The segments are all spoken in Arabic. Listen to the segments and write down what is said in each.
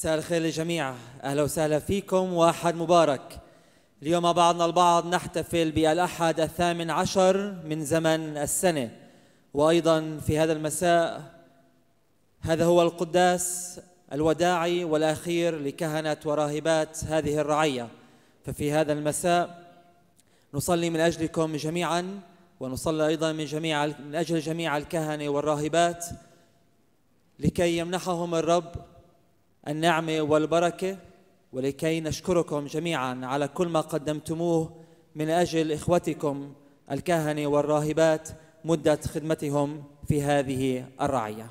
مساء الخير للجميع. أهلا وسهلا فيكم. واحد مبارك. اليوم بعضنا البعض نحتفل بالأحد الثامن عشر من زمن السنة. وأيضا في هذا المساء هذا هو القداس الوداعي والأخير لكهنة وراهبات هذه الرعية. ففي هذا المساء نصلي من أجلكم جميعا ونصلي أيضا من جميع من أجل جميع الكهنة والراهبات لكي يمنحهم الرب النعمة والبركة ولكي نشكركم جميعا على كل ما قدمتموه من أجل إخوتكم الكهنه والراهبات مدة خدمتهم في هذه الرعية.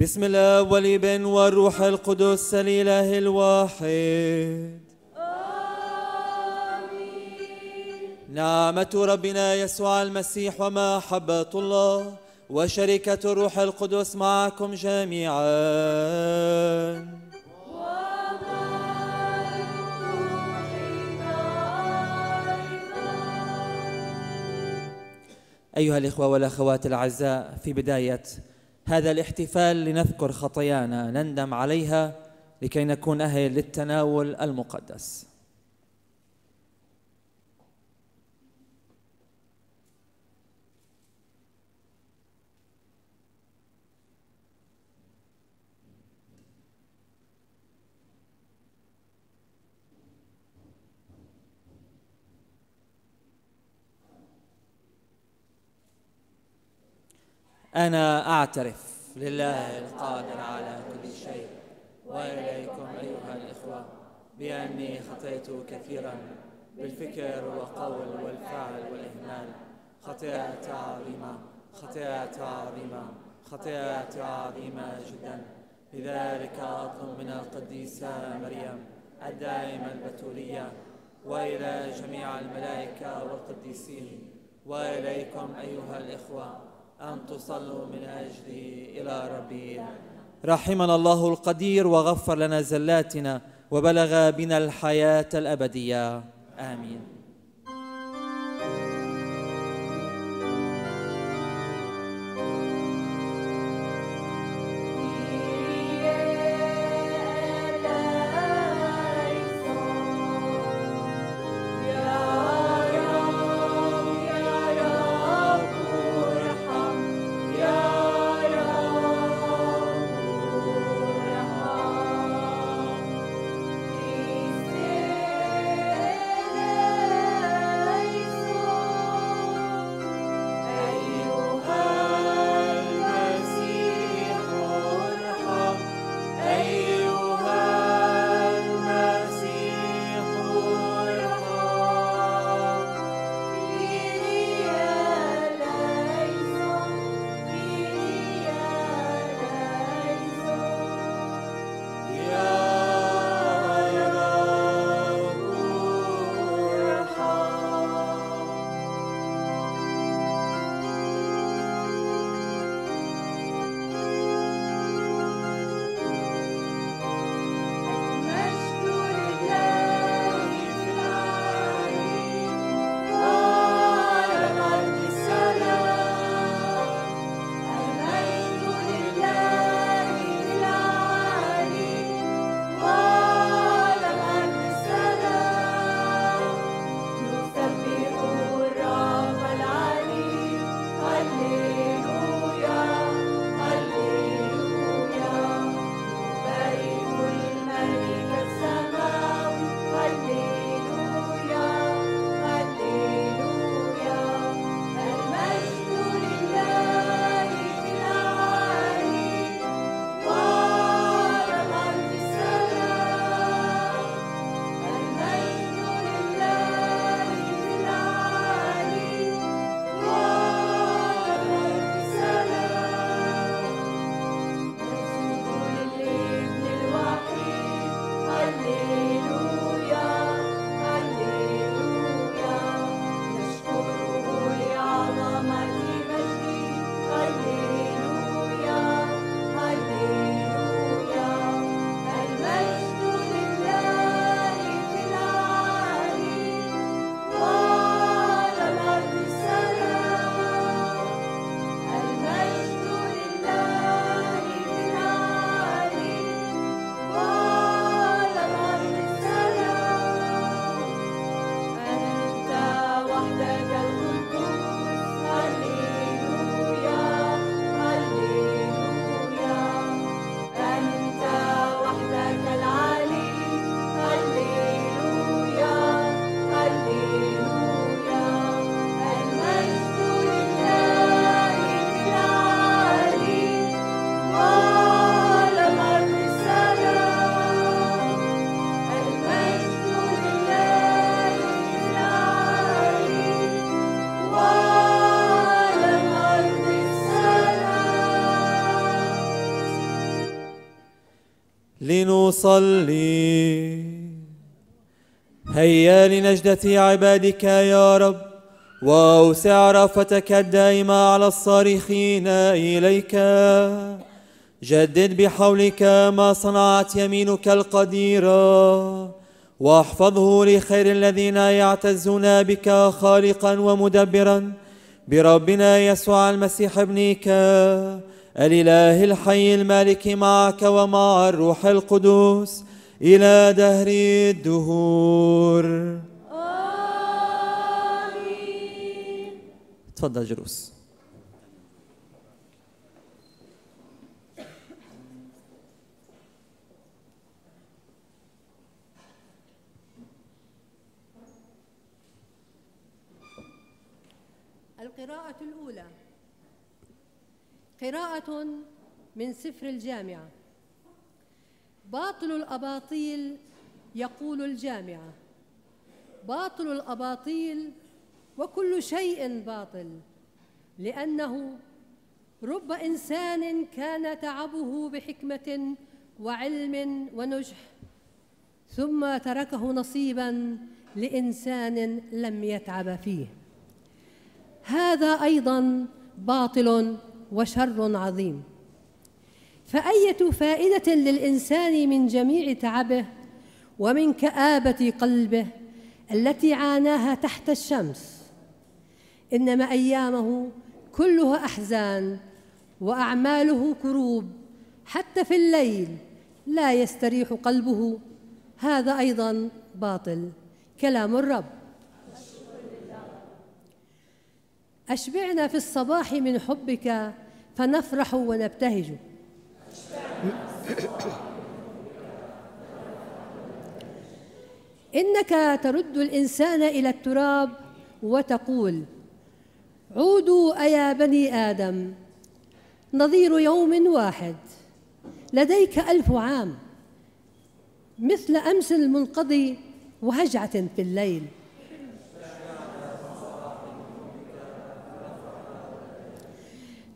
بسم الله والابن والروح القدس الإله الواحد. آمين. نعمة ربنا يسوع المسيح ومحبة الله وشركة الروح القدس معكم جميعا. أيها الإخوة والأخوات الأعزاء في بداية هذا الاحتفال لنذكر خطايانا نندم عليها لكي نكون أهل للتناول المقدس أنا أعترف لله القادر على كل شيء وإليكم أيها الإخوة بأني خطيت كثيرا بالفكر والقول والفعل والإهمال. خطيئة عظيمة خطيئة عظيمة خطيئة عظيمة جدا. لذلك أطلب من القديسة مريم الدائمة البتولية وإلى جميع الملائكة والقديسين وإليكم أيها الإخوة أن تصلوا من أجلي إلى ربي رحمنا الله القدير وغفر لنا زلاتنا وبلغ بنا الحياة الأبدية. آمين. لنصلي هيا لنجدة عبادك يا رب وأوسع رأفتك الدائمة على الصارخين إليك. جدد بحولك ما صنعت يمينك القديرة واحفظه لخير الذين يعتزون بك خالقا ومدبرا بربنا يسوع المسيح ابنك. الإله الحي المالك معك ومع الروح القدس إلى دهر الدهور. آمين. تفضل جلوس. القراءة الأولى. قراءة من سفر الجامعة. باطل الأباطيل يقول الجامعة. باطل الأباطيل وكل شيء باطل لأنه رب إنسان كان تعبه بحكمة وعلم ونجح ثم تركه نصيبا لإنسان لم يتعب فيه. هذا أيضا باطل وشر عظيم. فأية فائدة للإنسان من جميع تعبه ومن كآبة قلبه التي عاناها تحت الشمس. إنما أيامه كلها أحزان وأعماله كروب. حتى في الليل لا يستريح قلبه. هذا أيضا باطل. كلام الرب. أشبعنا في الصباح من حبك فنفرح ونبتهج. إنك ترد الإنسان إلى التراب وتقول عودوا أيا بني آدم نظير يوم واحد لديك ألف عام مثل أمس المنقضي وهجعة في الليل.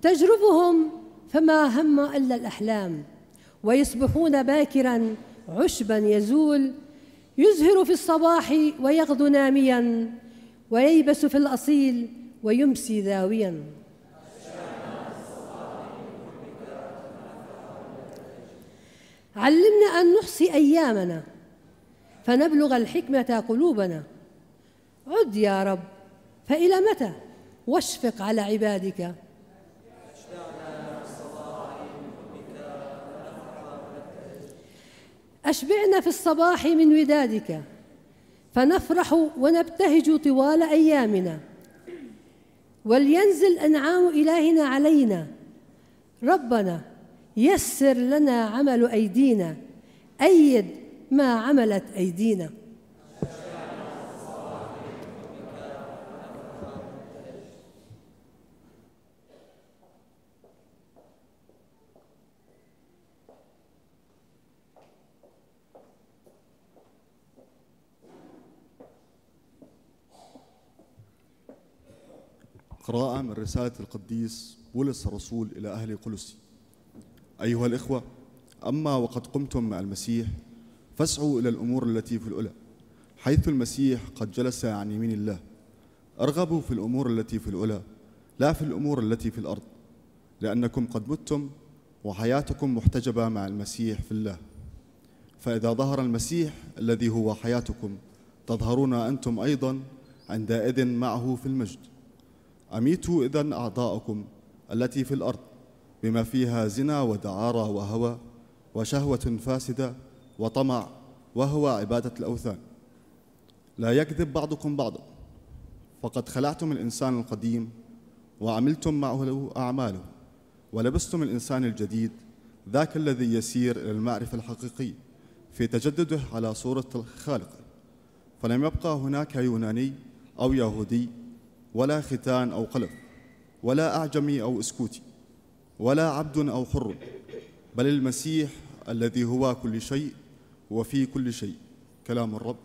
تجرفهم فما هم إلا الأحلام. ويصبحون باكرا عشبا يزول يزهر في الصباح ويغدو ناميا وييبس في الأصيل ويمسي ذاويا. علمنا أن نحصي أيامنا فنبلغ الحكمة قلوبنا. عد يا رب فإلى متى؟ واشفق على عبادك. أشبعنا في الصباح من ودادك فنفرح ونبتهج طوال أيامنا. ولينزل أنعام إلهنا علينا. ربنا يسر لنا عمل أيدينا. أيد ما عملت أيدينا. قراءة من رسالة القديس بولس الرسول إلى أهل قلسي أيها الإخوة أما وقد قمتم مع المسيح فاسعوا إلى الأمور التي في العلا حيث المسيح قد جلس عن يمين الله. ارغبوا في الأمور التي في العلا لا في الأمور التي في الأرض لأنكم قد متم وحياتكم محتجبة مع المسيح في الله. فإذا ظهر المسيح الذي هو حياتكم تظهرون أنتم أيضا عندئذ معه في المجد. أميتوا إذن أعضاءكم التي في الأرض بما فيها زنا ودعارة وهوى وشهوة فاسدة وطمع وهو عبادة الأوثان. لا يكذب بعضكم بعضا فقد خلعتم الإنسان القديم وعملتم معه أعماله ولبستم الإنسان الجديد ذاك الذي يسير إلى المعرفة الحقيقية في تجدده على صورة الخالق. فلم يبقى هناك يوناني أو يهودي ولا ختان أو قلب ولا أعجمي أو إسكوتي ولا عبد أو حر بل المسيح الذي هو كل شيء وفي كل شيء. كلام الرب.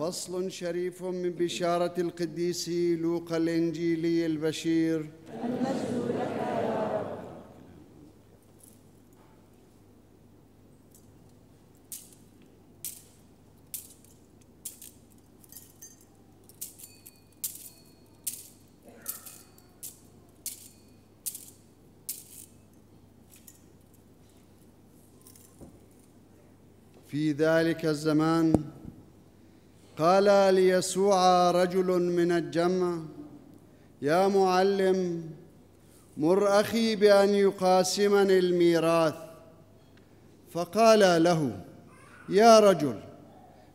فصل شريف من بشارة القديس لوقا الإنجيلي البشير. في ذلك الزمان قال ليسوع رجل من الجمع يا معلم مر أخي بأن يقاسمني الميراث. فقال له يا رجل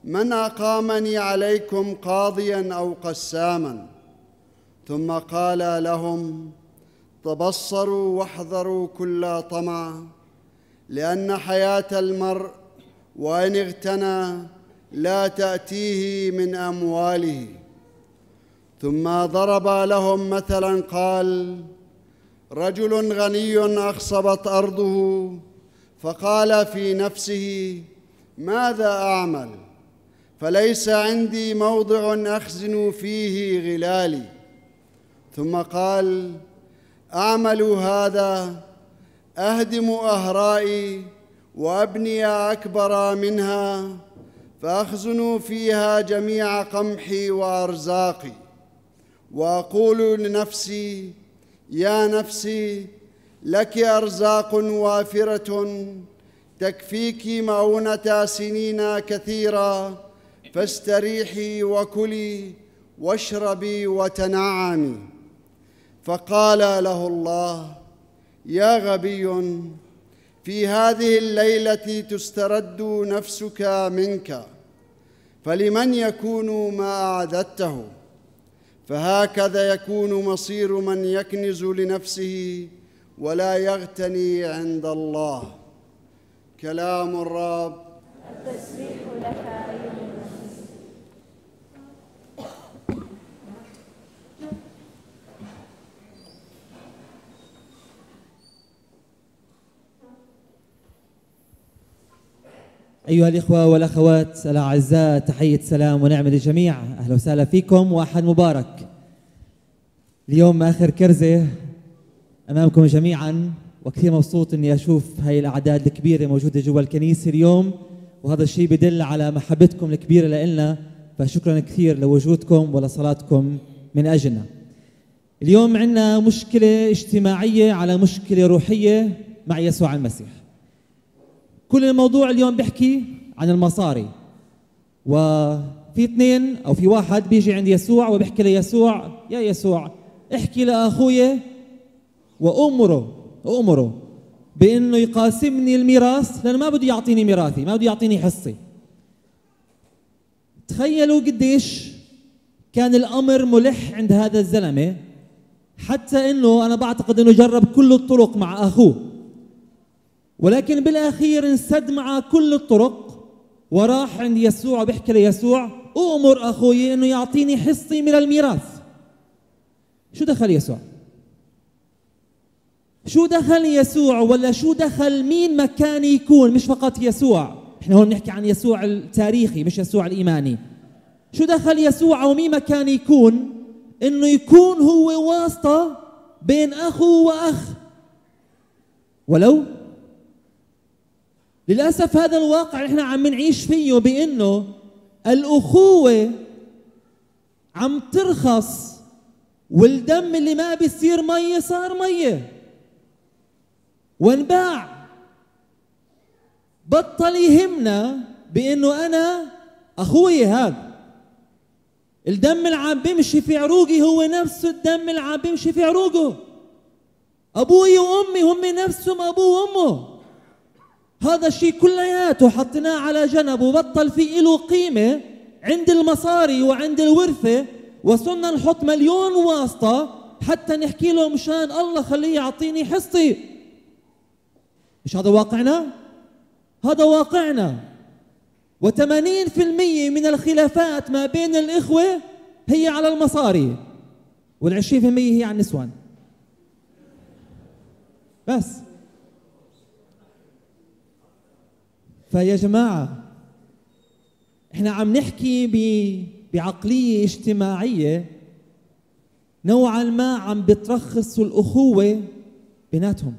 من أقامني عليكم قاضيا أو قساما؟ ثم قال لهم تبصروا واحذروا كل طمع لأن حياة المرء وإن اغتنى لا تأتيه من أمواله. ثم ضرب لهم مثلا قال رجل غني أخصبت أرضه فقال في نفسه ماذا أعمل؟ فليس عندي موضع أخزن فيه غلالي. ثم قال اعمل هذا أهدم أهرائي وأبني أكبر منها. فاخزن فيها جميع قمحي وأرزاقي وأقول لنفسي يا نفسي لك أرزاق وافرة تكفيك مؤونه سنين كثيرة فاستريحي وكلي واشربي وتنعمي. فقال له الله يا غبي في هذه الليلة تسترد نفسك منك. فلمن يكون ما أعددته؟ فهكذا يكون مصير من يكنز لنفسه ولا يغتني عند الله. كلام الرب. التسبيح لك أيها أيها الإخوة والأخوات الأعزاء تحية سلام ونعمة للجميع. أهلا وسهلا فيكم وأحد مبارك. اليوم آخر كرزة أمامكم جميعا وكثير مبسوط أني أشوف هاي الأعداد الكبيرة موجودة جوا الكنيسة اليوم وهذا الشيء بدل على محبتكم الكبيرة لإلنا فشكرا كثير لوجودكم ولصلاتكم من أجلنا. اليوم عندنا مشكلة اجتماعية على مشكلة روحية مع يسوع المسيح. كل الموضوع اليوم بيحكي عن المصاري. وفي اثنين أو في واحد بيجي عند يسوع وبيحكي ليسوع يا يسوع احكي لاخويا وأمره امره بإنه يقاسمني الميراث لأنه ما بده يعطيني ميراثي ما بده يعطيني حصي. تخيلوا قديش كان الأمر ملح عند هذا الزلمة حتى إنه أنا بعتقد إنه جرب كل الطرق مع أخوه. ولكن بالأخير انسد مع كل الطرق. وراح عند يسوع وبيحكي ليسوع أؤمر أخوي أنه يعطيني حصي من الميراث. شو دخل يسوع؟ شو دخل يسوع ولا شو دخل مين ما كان يكون؟ مش فقط يسوع. إحنا هون بنحكي عن يسوع التاريخي مش يسوع الإيماني. شو دخل يسوع أو مين ما كان يكون؟ إنه يكون هو واسطة بين أخو وأخ. ولو للأسف هذا الواقع اللي إحنا عم نعيش فيه بأنه الأخوة عم ترخص والدم اللي ما بيصير مية صار مية. وانباع. بطل يهمنا بأنه أنا أخوي هذا. الدم اللي عم بيمشي في عروقي هو نفسه الدم اللي عم بيمشي في عروقه. أبوي وأمي هم نفسهم أبوه وأمه. هذا الشيء كلياته. حطيناه على جنب وبطل في له قيمة عند المصاري وعند الورثة. وصرنا نحط مليون واسطة حتى نحكي له مشان الله خليه يعطيني حصتي. مش هذا واقعنا؟ هذا واقعنا. وثمانين في المية من الخلافات ما بين الإخوة هي على المصاري. والعشرين في المية هي على النسوان. بس. فيا جماعة إحنا عم نحكي ب- بعقلية اجتماعية نوعا ما عم بترخص الأخوة بيناتهم.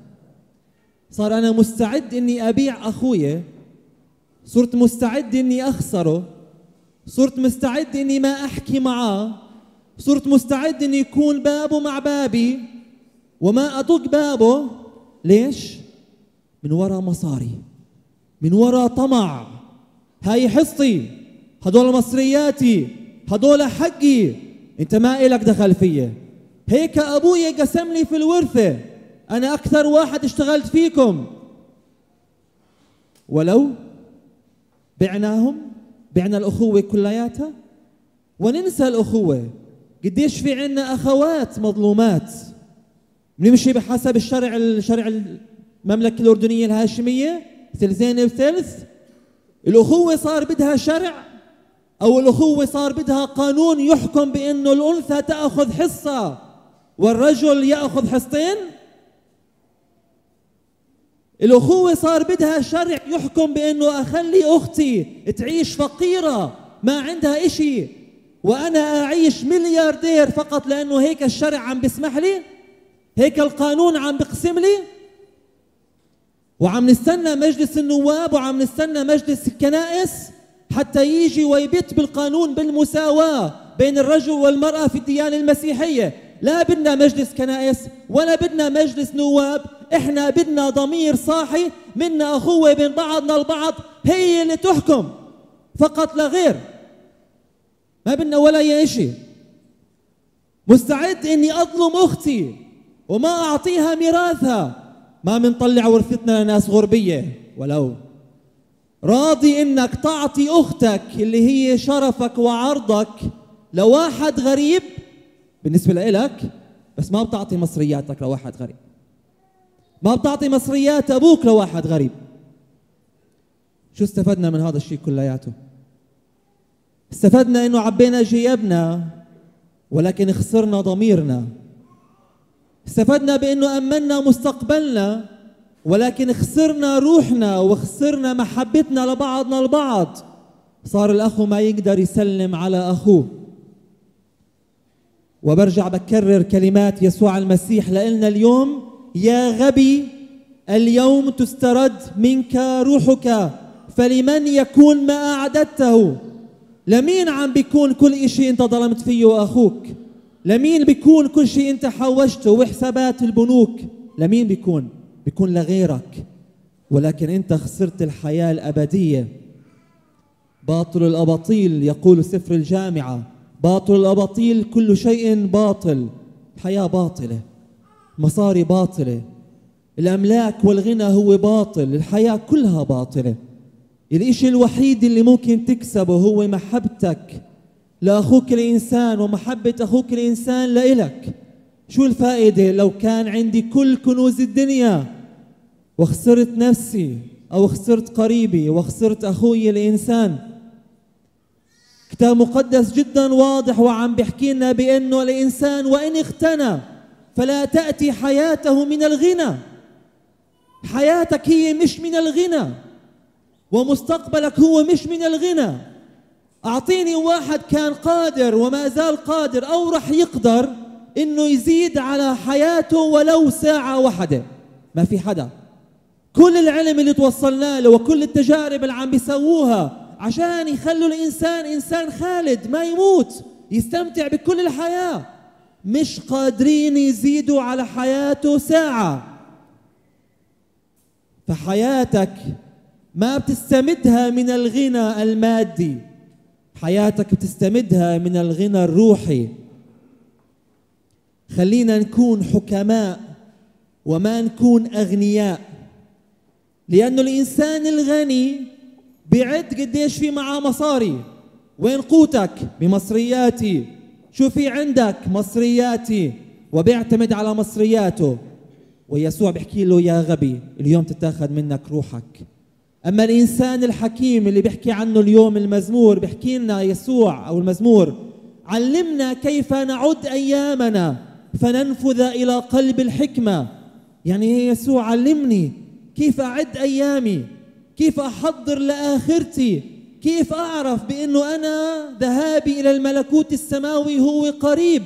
صار أنا مستعد إني أبيع أخويا صرت مستعد إني أخسره صرت مستعد إني ما أحكي معاه صرت مستعد إني يكون بابه مع بابي وما ادق بابه. ليش؟ من وراء مصاري. من وراء طمع. هاي حصتي هدول مصرياتي هدول حقي. انت ما إلك دخل فيا هيك أبوي قسم لي في الورثة. أنا أكثر واحد اشتغلت فيكم. ولو بعناهم بعنى الأخوة كلياتها. وننسى الأخوة. قديش في عنا أخوات مظلومات. بنمشي بحسب الشرع الشرع المملكة الأردنية الهاشمية. ثلثين بثلث الأخوة صار بدها شرع أو الأخوة صار بدها قانون يحكم بانه الأنثى تأخذ حصة والرجل يأخذ حصتين؟ الأخوة صار بدها شرع يحكم بأنه أخلي أختي تعيش فقيرة ما عندها إشي وأنا أعيش ملياردير فقط لأنه هيك الشرع عم بيسمح لي؟ هيك القانون عم بقسم لي؟ وعم نستنى مجلس النواب وعم نستنى مجلس الكنائس حتى يجي ويبت بالقانون بالمساواة بين الرجل والمرأة في الديانة المسيحية. لا بدنا مجلس كنائس ولا بدنا مجلس نواب. إحنا بدنا ضمير صاحي منا أخوة بين بعضنا البعض هي اللي تحكم. فقط لا غير. ما بدنا ولا أي شيء مستعد إني أظلم أختي وما أعطيها ميراثها. ما منطلع ورثتنا لناس غربية. ولو راضي إنك تعطي أختك اللي هي شرفك وعرضك لواحد غريب بالنسبة لإلك بس ما بتعطي مصرياتك لواحد غريب. ما بتعطي مصريات أبوك لواحد غريب. شو استفدنا من هذا الشيء كلياته؟ استفدنا إنه عبينا جيبنا ولكن خسرنا ضميرنا. استفدنا بأنه امنا مستقبلنا ولكن خسرنا روحنا وخسرنا محبتنا لبعضنا البعض. صار الأخ ما يقدر يسلم على أخوه. وبرجع بكرر كلمات يسوع المسيح لنا اليوم. يا غبي اليوم تسترد منك روحك فلمن يكون ما أعددته؟ لمين عم بيكون كل إشي أنت ظلمت فيه أخوك؟ لمين بيكون كل شيء أنت حوشته وحسابات البنوك؟ لمين بيكون؟ بيكون لغيرك. ولكن أنت خسرت الحياة الأبدية. باطل الأباطيل يقول سفر الجامعة. باطل الأباطيل كل شيء باطل. حياة باطلة. مصاري باطلة. الأملاك والغنى هو باطل. الحياة كلها باطلة. الإشي الوحيد اللي ممكن تكسبه هو محبتك. لأخوك الإنسان ومحبة أخوك الإنسان لإلك. شو الفائدة لو كان عندي كل كنوز الدنيا وخسرت نفسي أو خسرت قريبي وخسرت أخوي الإنسان؟ كتاب مقدس جدا واضح وعم بيحكي لنا بأنه الإنسان وإن اغتنى فلا تأتي حياته من الغنى. حياتك هي مش من الغنى ومستقبلك هو مش من الغنى. أعطيني واحد كان قادر وما زال قادر أو رح يقدر إنه يزيد على حياته ولو ساعة واحدة. ما في حدا. كل العلم اللي توصلنا له وكل التجارب اللي عم بيسووها عشان يخلوا الإنسان إنسان خالد ما يموت يستمتع بكل الحياة. مش قادرين يزيدوا على حياته ساعة. فحياتك ما بتستمدها من الغنى المادي. حياتك بتستمدها من الغنى الروحي. خلينا نكون حكماء وما نكون أغنياء. لأنه الإنسان الغني بيعد قديش في معاه مصاري. وين قوتك؟ بمصرياتي. شو في عندك؟ مصرياتي. وبيعتمد على مصرياته. ويسوع بيحكي له يا غبي اليوم تتاخذ منك روحك. أما الإنسان الحكيم اللي بيحكي عنه اليوم المزمور بيحكي لنا يسوع أو المزمور علمنا كيف نعد أيامنا فننفذ إلى قلب الحكمة. يعني يا يسوع علمني كيف أعد أيامي؟ كيف أحضر لآخرتي؟ كيف أعرف بأنه أنا ذهابي إلى الملكوت السماوي هو قريب؟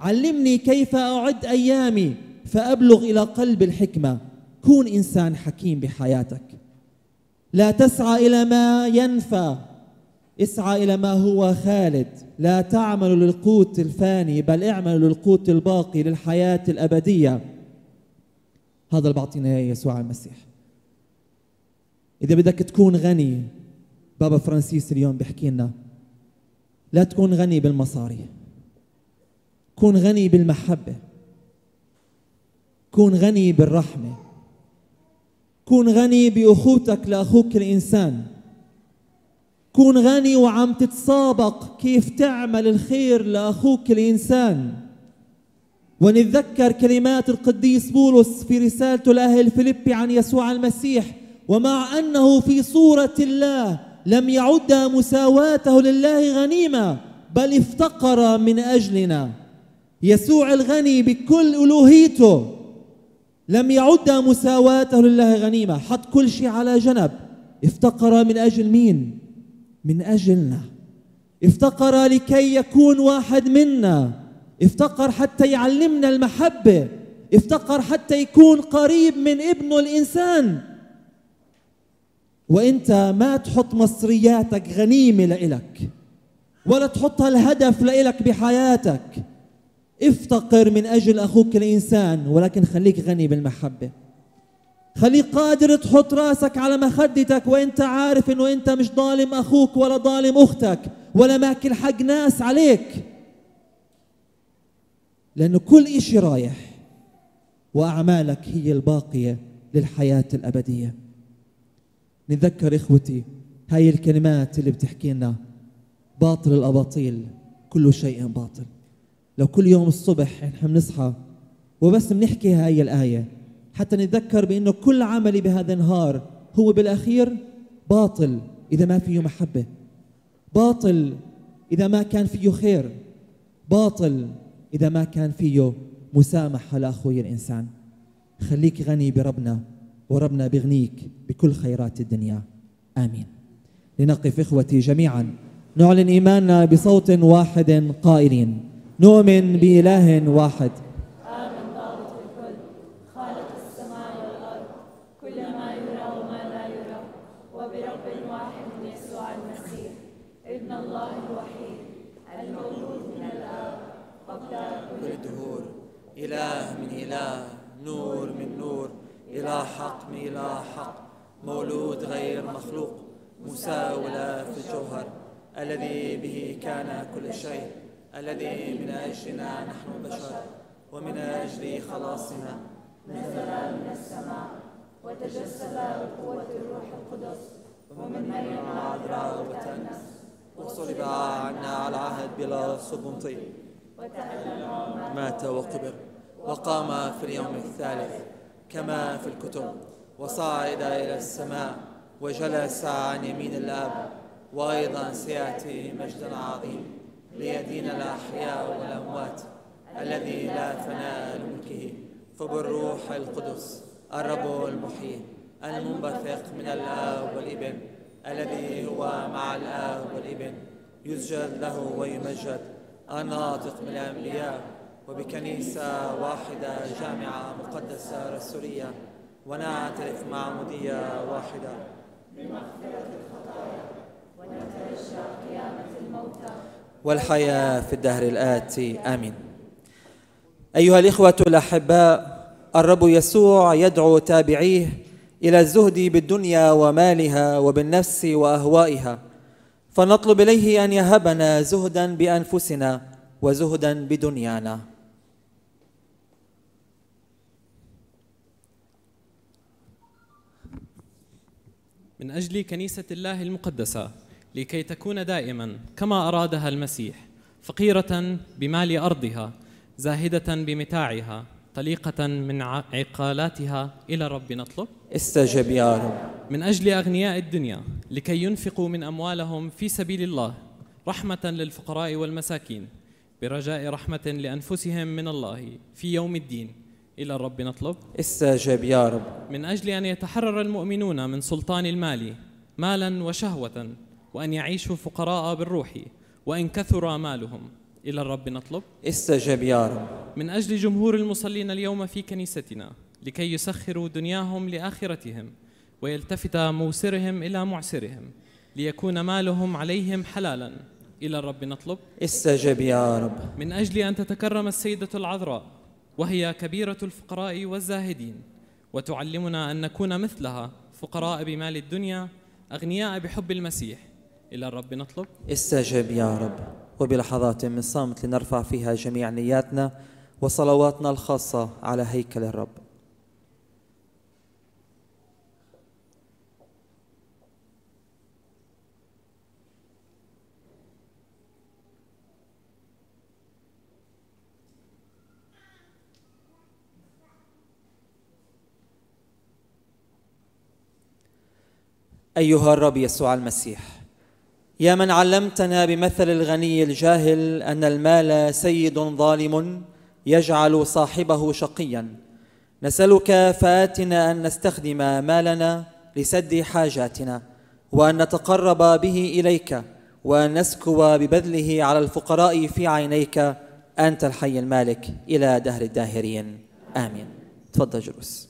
علمني كيف أعد أيامي فأبلغ إلى قلب الحكمة. كون إنسان حكيم بحياتك. لا تسعى إلى ما ينفى اسعى إلى ما هو خالد. لا تعمل للقوت الفاني بل اعملوا للقوت الباقي للحياة الأبدية. هذا اللي بعطينا إياه يسوع المسيح. إذا بدك تكون غني بابا فرانسيس اليوم بيحكي لنا لا تكون غني بالمصاري. كون غني بالمحبة. كون غني بالرحمة. كون غني بأخوتك لأخوك الإنسان. كون غني وعم تتسابق كيف تعمل الخير لأخوك الإنسان. ونتذكر كلمات القديس بولس في رسالته لأهل فيليبي عن يسوع المسيح. ومع أنه في صورة الله لم يعد مساواته لله غنيمة بل افتقر من أجلنا. يسوع الغني بكل ألوهيته. لم يعد مساواته لله غنيمة. حط كل شيء على جنب. افتقر من أجل مين؟ من أجلنا. افتقر لكي يكون واحد منا. افتقر حتى يعلمنا المحبة. افتقر حتى يكون قريب من ابنه الإنسان. وأنت ما تحط مصرياتك غنيمة لإلك ولا تحطها الهدف لإلك بحياتك. افتقر من أجل أخوك الإنسان ولكن خليك غني بالمحبة. خليك قادر تحط رأسك على مخدتك وانت عارف إنه أنت مش ظالم أخوك ولا ظالم أختك ولا ماكل حق ناس عليك. لأنه كل إشي رايح وأعمالك هي الباقية للحياة الأبدية. نتذكر إخوتي هاي الكلمات اللي بتحكي لنا باطل الأباطيل كل شيء باطل. لو كل يوم الصبح نحن بنصحى وبس بنحكي هاي الآية حتى نتذكر بإنه كل عملي بهذا النهار هو بالأخير باطل إذا ما فيه محبة. باطل إذا ما كان فيه خير. باطل إذا ما كان فيه مسامحة لأخوي الإنسان. خليك غني بربنا وربنا بغنيك بكل خيرات الدنيا. آمين. لنقف إخوتي جميعا. نعلن إيماننا بصوت واحد قائلين نؤمن بإله واحد. إله من إله نور من نور. إله حق من إله حق مولود غير مخلوق مساوي له في الجوهر ألذي به كان كل شيء. الذي من أجلنا نحن بشر ومن أجل خلاصنا نزل من السماء وتجسد بقوة الروح القدس. ومن مريم العذراء وتأنس وصلب عنا على عهد بلا سبنطي وتألم مات وقبر وقام في اليوم الثالث كما في الكتب وصعد إلى السماء وجلس عن يمين الآب وأيضا سيأتي مجدا عظيم. ليدين الأحياء والأموات الذي لا فناء لملكه فبالروح القدس الرب المحيي المنبثق من الآب والابن الذي هو مع الآب والابن يسجد له ويمجد الناطق من الأنبياء وبكنيسة واحدة جامعة مقدسة رسولية ونعترف معمودية واحدة. والحياة في الدهر الآتي. آمين. أيها الإخوة الأحباء الرب يسوع يدعو تابعيه إلى الزهد بالدنيا ومالها وبالنفس وأهوائها. فنطلب إليه أن يهبنا زهدا بأنفسنا وزهدا بدنيانا. من أجل كنيسة الله المقدسة. لكي تكون دائما كما أرادها المسيح فقيرة بمال أرضها زاهدة بمتاعها طليقة من عقالاتها إلى الرب نطلب؟ استجب يا رب. من أجل أغنياء الدنيا لكي ينفقوا من أموالهم في سبيل الله رحمة للفقراء والمساكين برجاء رحمة لأنفسهم من الله في يوم الدين إلى الرب نطلب؟ استجب يا رب. من أجل أن يتحرر المؤمنون من سلطان المال مالا وشهوه وأن يعيشوا فقراء بالروح وإن كثر مالهم. إلى الرب نطلب. استجب يا رب. من أجل جمهور المصلين اليوم في كنيستنا لكي يسخروا دنياهم لآخرتهم ويلتفت موسرهم إلى معسرهم ليكون مالهم عليهم حلالا. إلى الرب نطلب. استجب يا رب. من أجل أن تتكرم السيدة العذراء وهي كبيرة الفقراء والزاهدين وتعلمنا أن نكون مثلها فقراء بمال الدنيا أغنياء بحب المسيح. إلى الرب نطلب. استجب يا رب وبلحظات من صمت لنرفع فيها جميع نياتنا وصلواتنا الخاصة على هيكل الرب. أيها الرب يسوع المسيح يا من علمتنا بمثل الغني الجاهل أن المال سيد ظالم يجعل صاحبه شقيا. نسألك فآتنا أن نستخدم مالنا لسد حاجاتنا وأن نتقرب به إليك وأن نسكو ببذله على الفقراء في عينيك. أنت الحي المالك إلى دهر الداهرين. آمين. تفضل جلوس.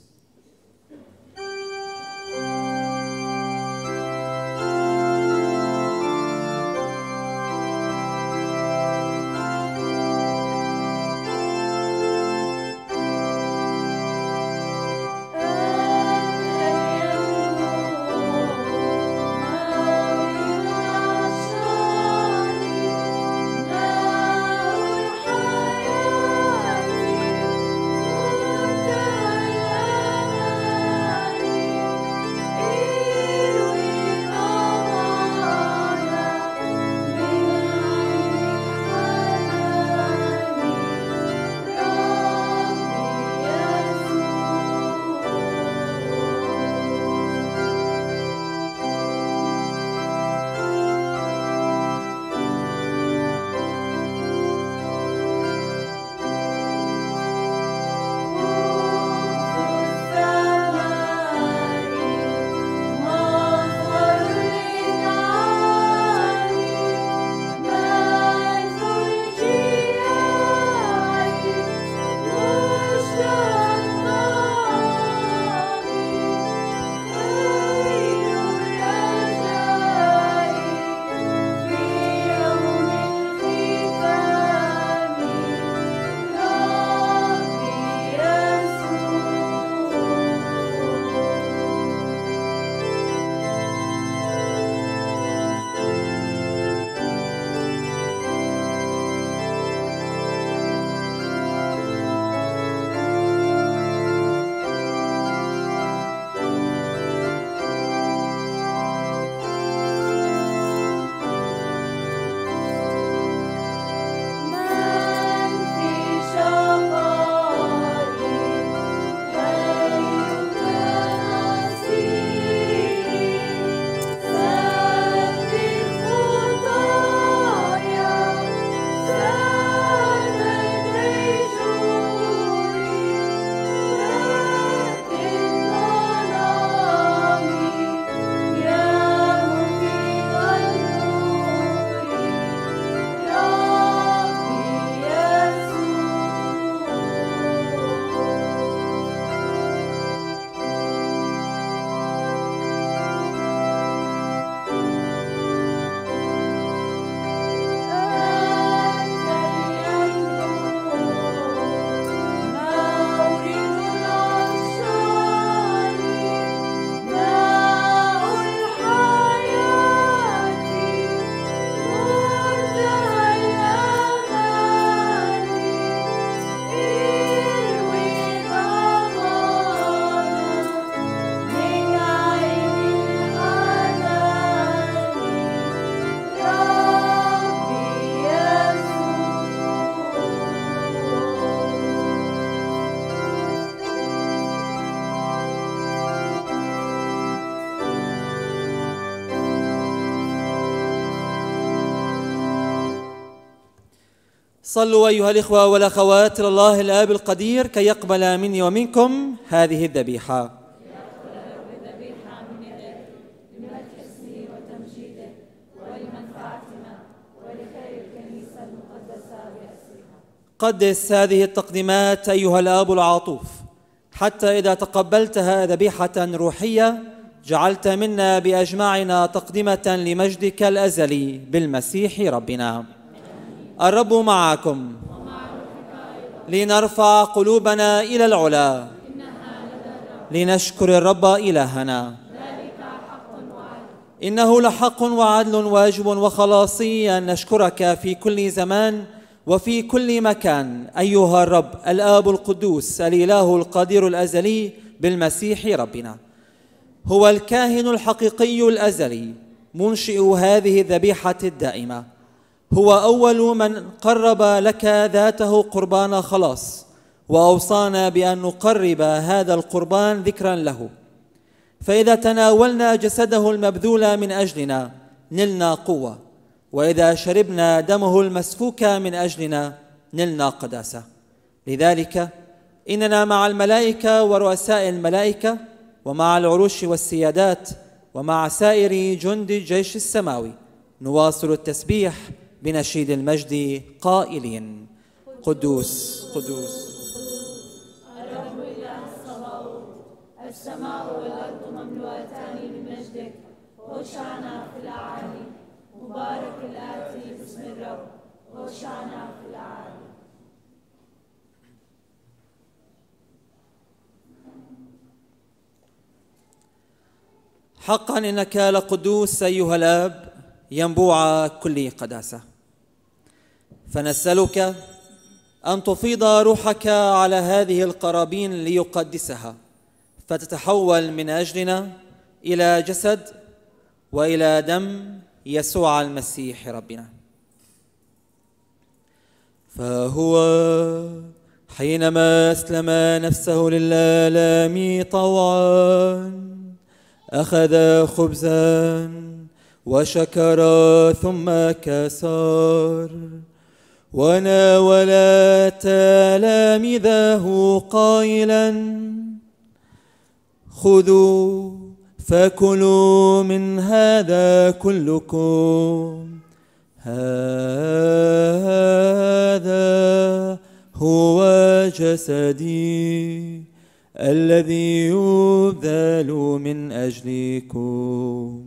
صلوا أيها الإخوة والأخوات إلى الله الآب القدير كي يقبل مني ومنكم هذه الذبيحة. قدس هذه التقديمات أيها الآب العاطوف. حتى إذا تقبلتها ذبيحة روحية جعلت منا بأجمعنا تقدمة لمجدك الأزلي بالمسيح ربنا. الرب معكم. لنرفع قلوبنا إلى العلا. لنشكر الرب إلهنا. إنه لحق وعدل واجب وخلاصي أن نشكرك في كل زمان وفي كل مكان. أيها الرب الآب القدوس الإله القدير الأزلي بالمسيح ربنا. هو الكاهن الحقيقي الأزلي منشئ هذه الذبيحة الدائمة. هو أول من قرب لك ذاته قربان خلاص وأوصانا بأن نقرب هذا القربان ذكرا له. فإذا تناولنا جسده المبذول من أجلنا نلنا قوة. وإذا شربنا دمه المسفوك من أجلنا نلنا قداسة. لذلك إننا مع الملائكة ورؤساء الملائكة ومع العروش والسيادات ومع سائر جند الجيش السماوي نواصل التسبيح بنشيد المجد قائلين. قدوس قدوس. السماء والأرض مملوءتان بمجدك هوشعنا في الأعالي مبارك الآتي باسم الرب هوشعنا في الأعالي حقا إنك لقدوس أيها الأب ينبوع كل قداسة. فنسألك أن تفيض روحك على هذه القرابين ليقدسها فتتحول من أجلنا إلى جسد وإلى دم يسوع المسيح ربنا. فهو حينما أسلم نفسه للآلام طوعا أخذ خبزا وشكر ثم كسر. وناول تلاميذه قائلا. خذوا فكلوا من هذا كلكم. هذا هو جسدي الذي يبذل من أجلكم.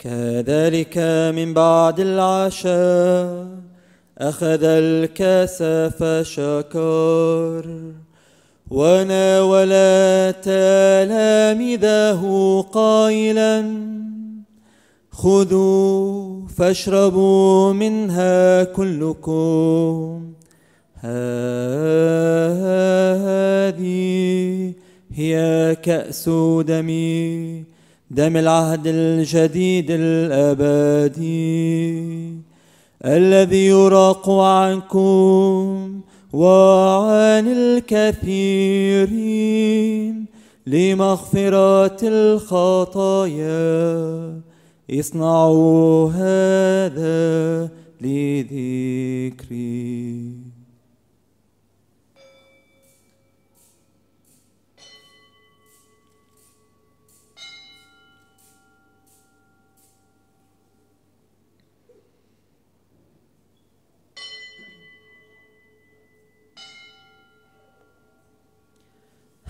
كذلك من بعد العشاء أخذ الكاس فشكر وناول تلاميذه قائلا خذوا فاشربوا منها كلكم. هذه هي كأس دمي. دم العهد الجديد الأبدي الذي يراق عنكم وعن الكثيرين لمغفرة الخطايا. اصنعوا هذا لذكري.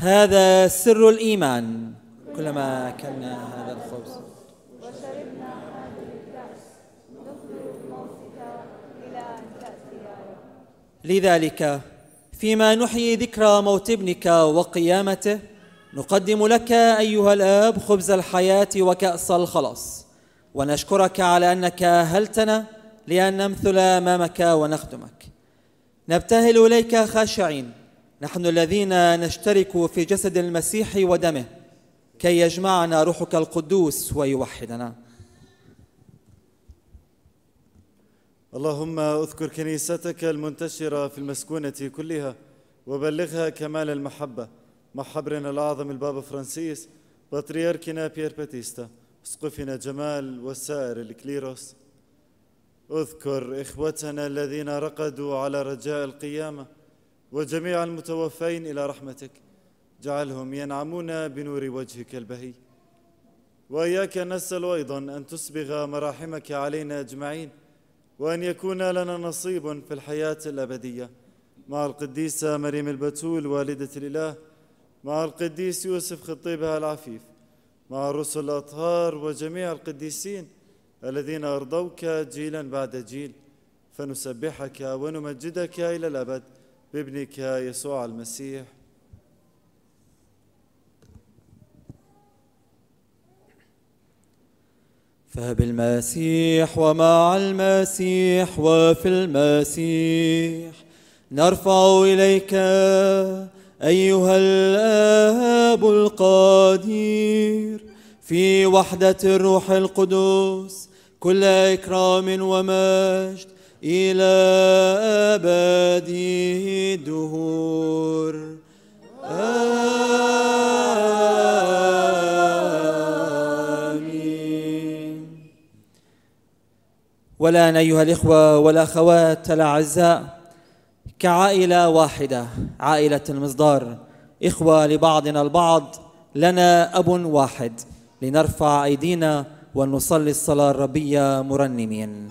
هذا سر الإيمان. كلما أكلنا هذا الخبز. وشربنا إلى أن لذلك فيما نحيي ذكرى موت ابنك وقيامته نقدم لك أيها الآب خبز الحياة وكأس الخلاص. ونشكرك على أنك أهلتنا لأن نمثل أمامك ونخدمك. نبتهل إليك خاشعين. نحن الذين نشترك في جسد المسيح ودمه. كي يجمعنا روحك القدوس ويوحدنا. اللهم اذكر كنيستك المنتشرة في المسكونة كلها وبلغها كمال المحبة. مع حبرنا الأعظم البابا فرانسيس بطريركنا بيير باتيستا. اسقفنا جمال وسائر الكليروس. اذكر إخوتنا الذين رقدوا على رجاء القيامة. وجميع المتوفين إلى رحمتك. جعلهم ينعمون بنور وجهك البهي. وإياك نسأل أيضا أن تسبغ مراحمك علينا أجمعين وأن يكون لنا نصيب في الحياة الأبدية. مع القديسه مريم البتول والدة الإله. مع القديس يوسف خطيبها العفيف. مع الرسل الأطهار وجميع القديسين الذين أرضوك جيلا بعد جيل. فنسبحك ونمجدك إلى الأبد. بابنك يسوع المسيح. فبالمسيح ومع المسيح وفي المسيح نرفع إليك أيها الآب القدير في وحدة الروح القدس كل إكرام ومجد إلى أبد الدهور. آمين. والآن أيها الإخوة والأخوات الأعزاء كعائلة واحدة عائلة المصدار إخوة لبعضنا البعض لنا أب واحد لنرفع أيدينا ونصلي الصلاة الربية مرنمين.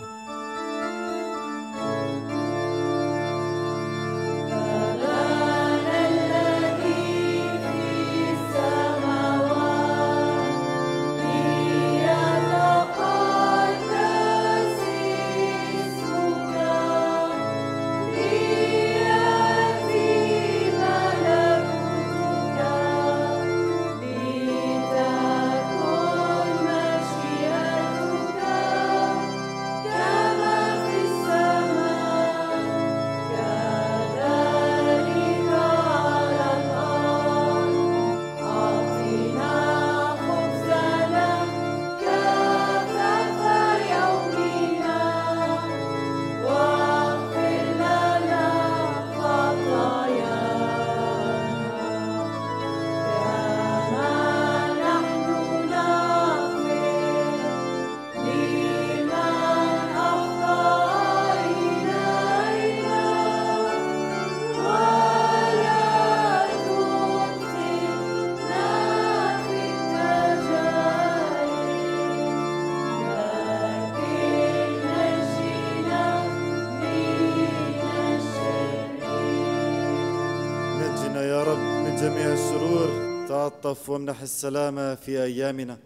وامنح السلامة في أيامنا.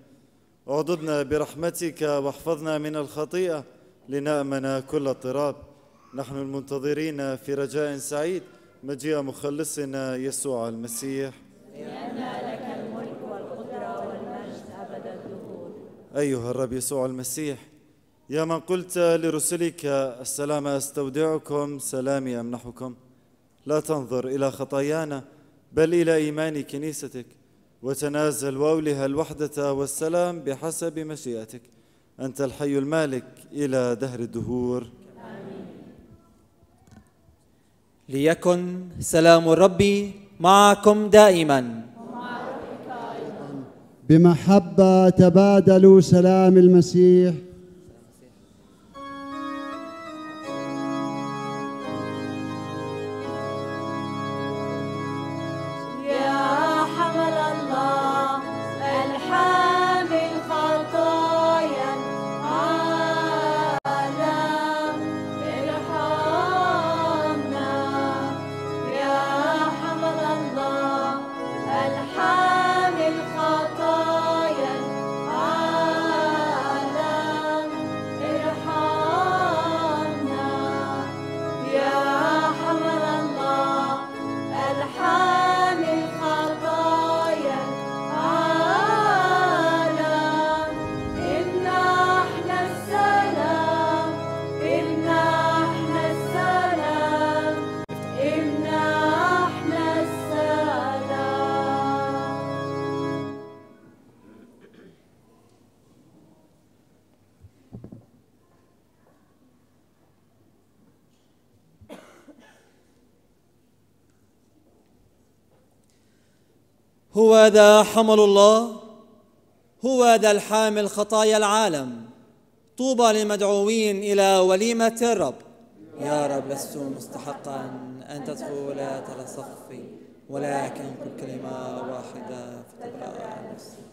اعضدنا برحمتك واحفظنا من الخطيئة لنأمن كل اضطراب. نحن المنتظرين في رجاء سعيد مجيء مخلصنا يسوع المسيح. لأن لك الملك والقدرة والمجد أبد الدهور أيها الرب يسوع المسيح يا من قلت لرسلك السلام أستودعكم سلامي أمنحكم. لا تنظر إلى خطايانا بل إلى إيمان كنيستك. وتنازل وأولها الوحدة والسلام بحسب مشيئتك. أنت الحي المالك إلى دهر الدهور. ليكن سلام الرب معكم دائما. بمحبة تبادلوا سلام المسيح حمل الله هو ذا الحامل خطايا العالم. طوبى للمدعوين إلى وليمة الرب. يا رب لست مستحقا أن تدخل ترى صفي ولكن كل كلمة واحدة فتبرأ نفسي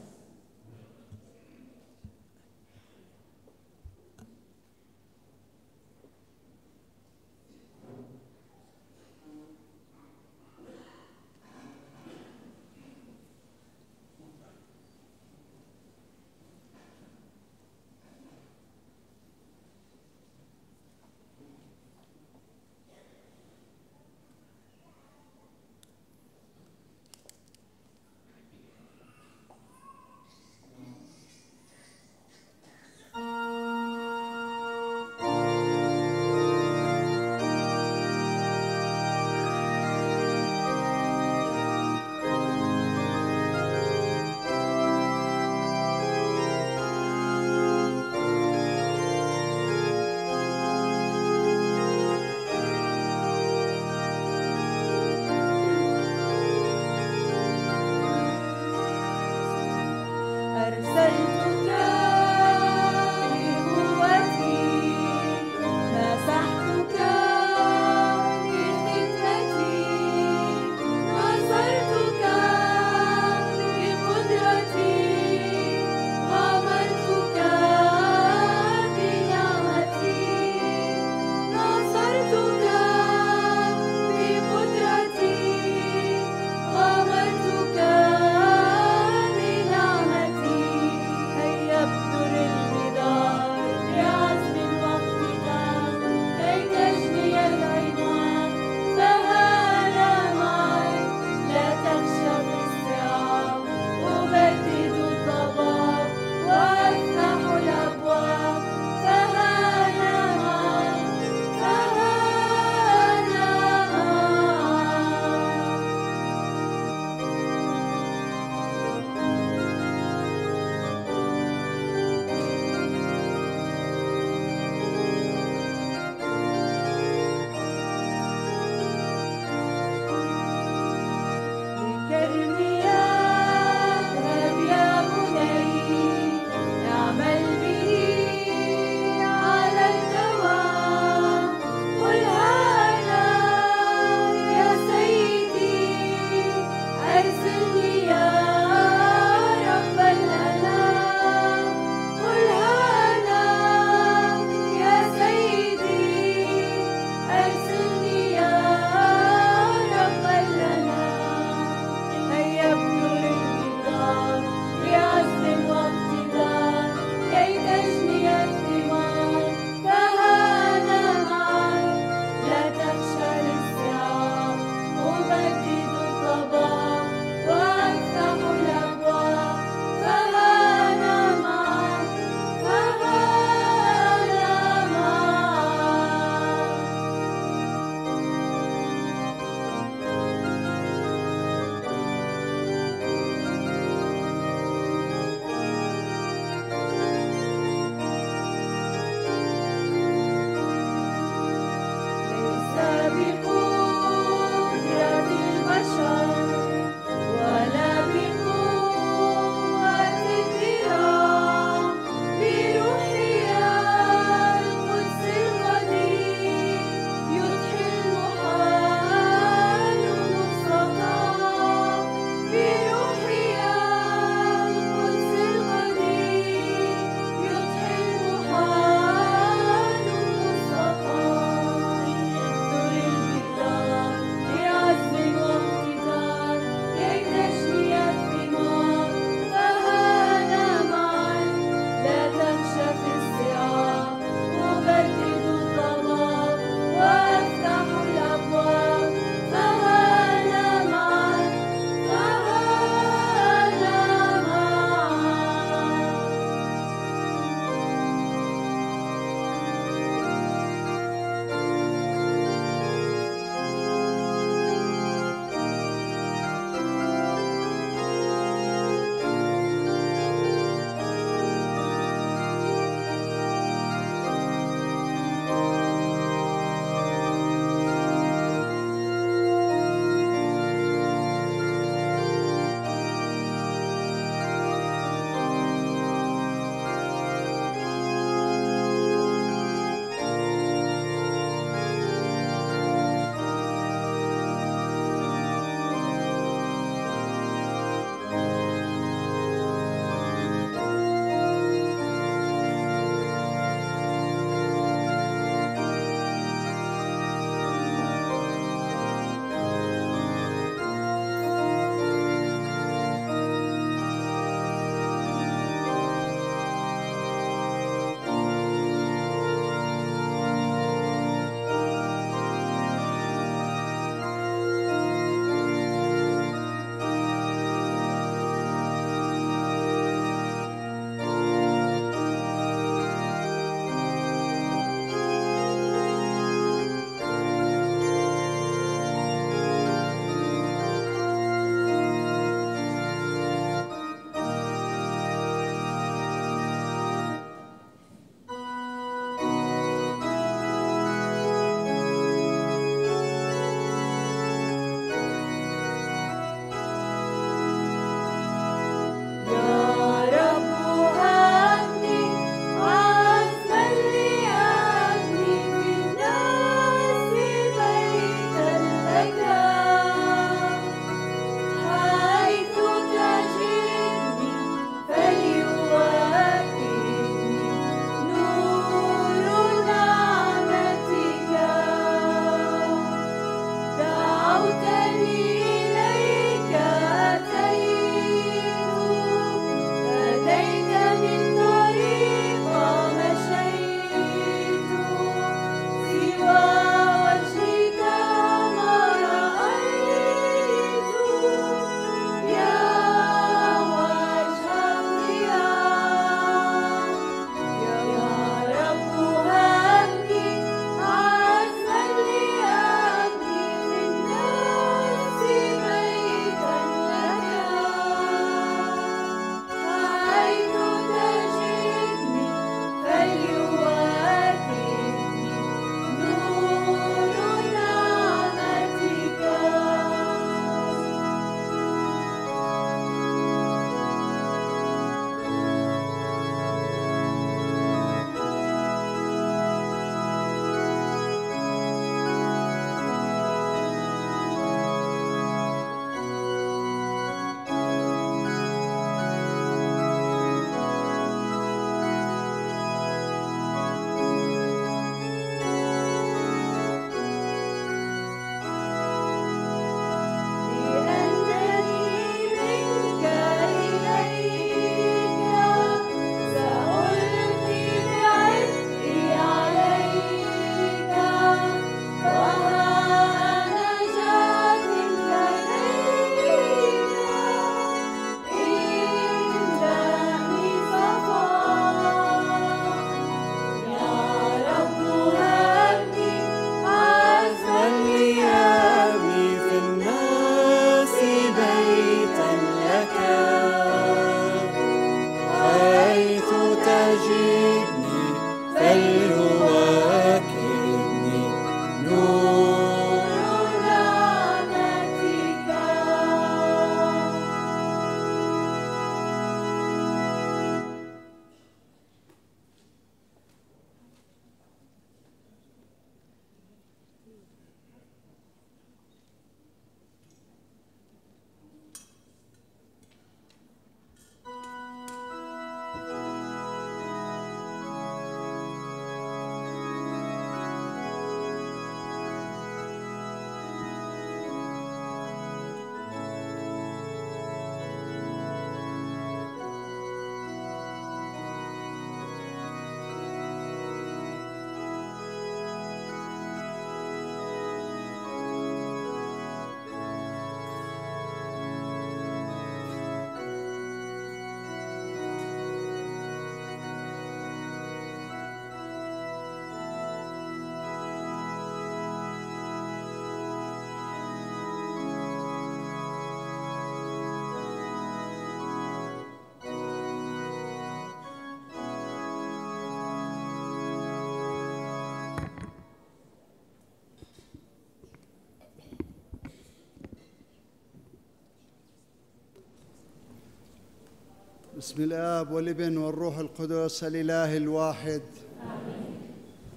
بسم الاب والابن والروح القدس الاله الواحد.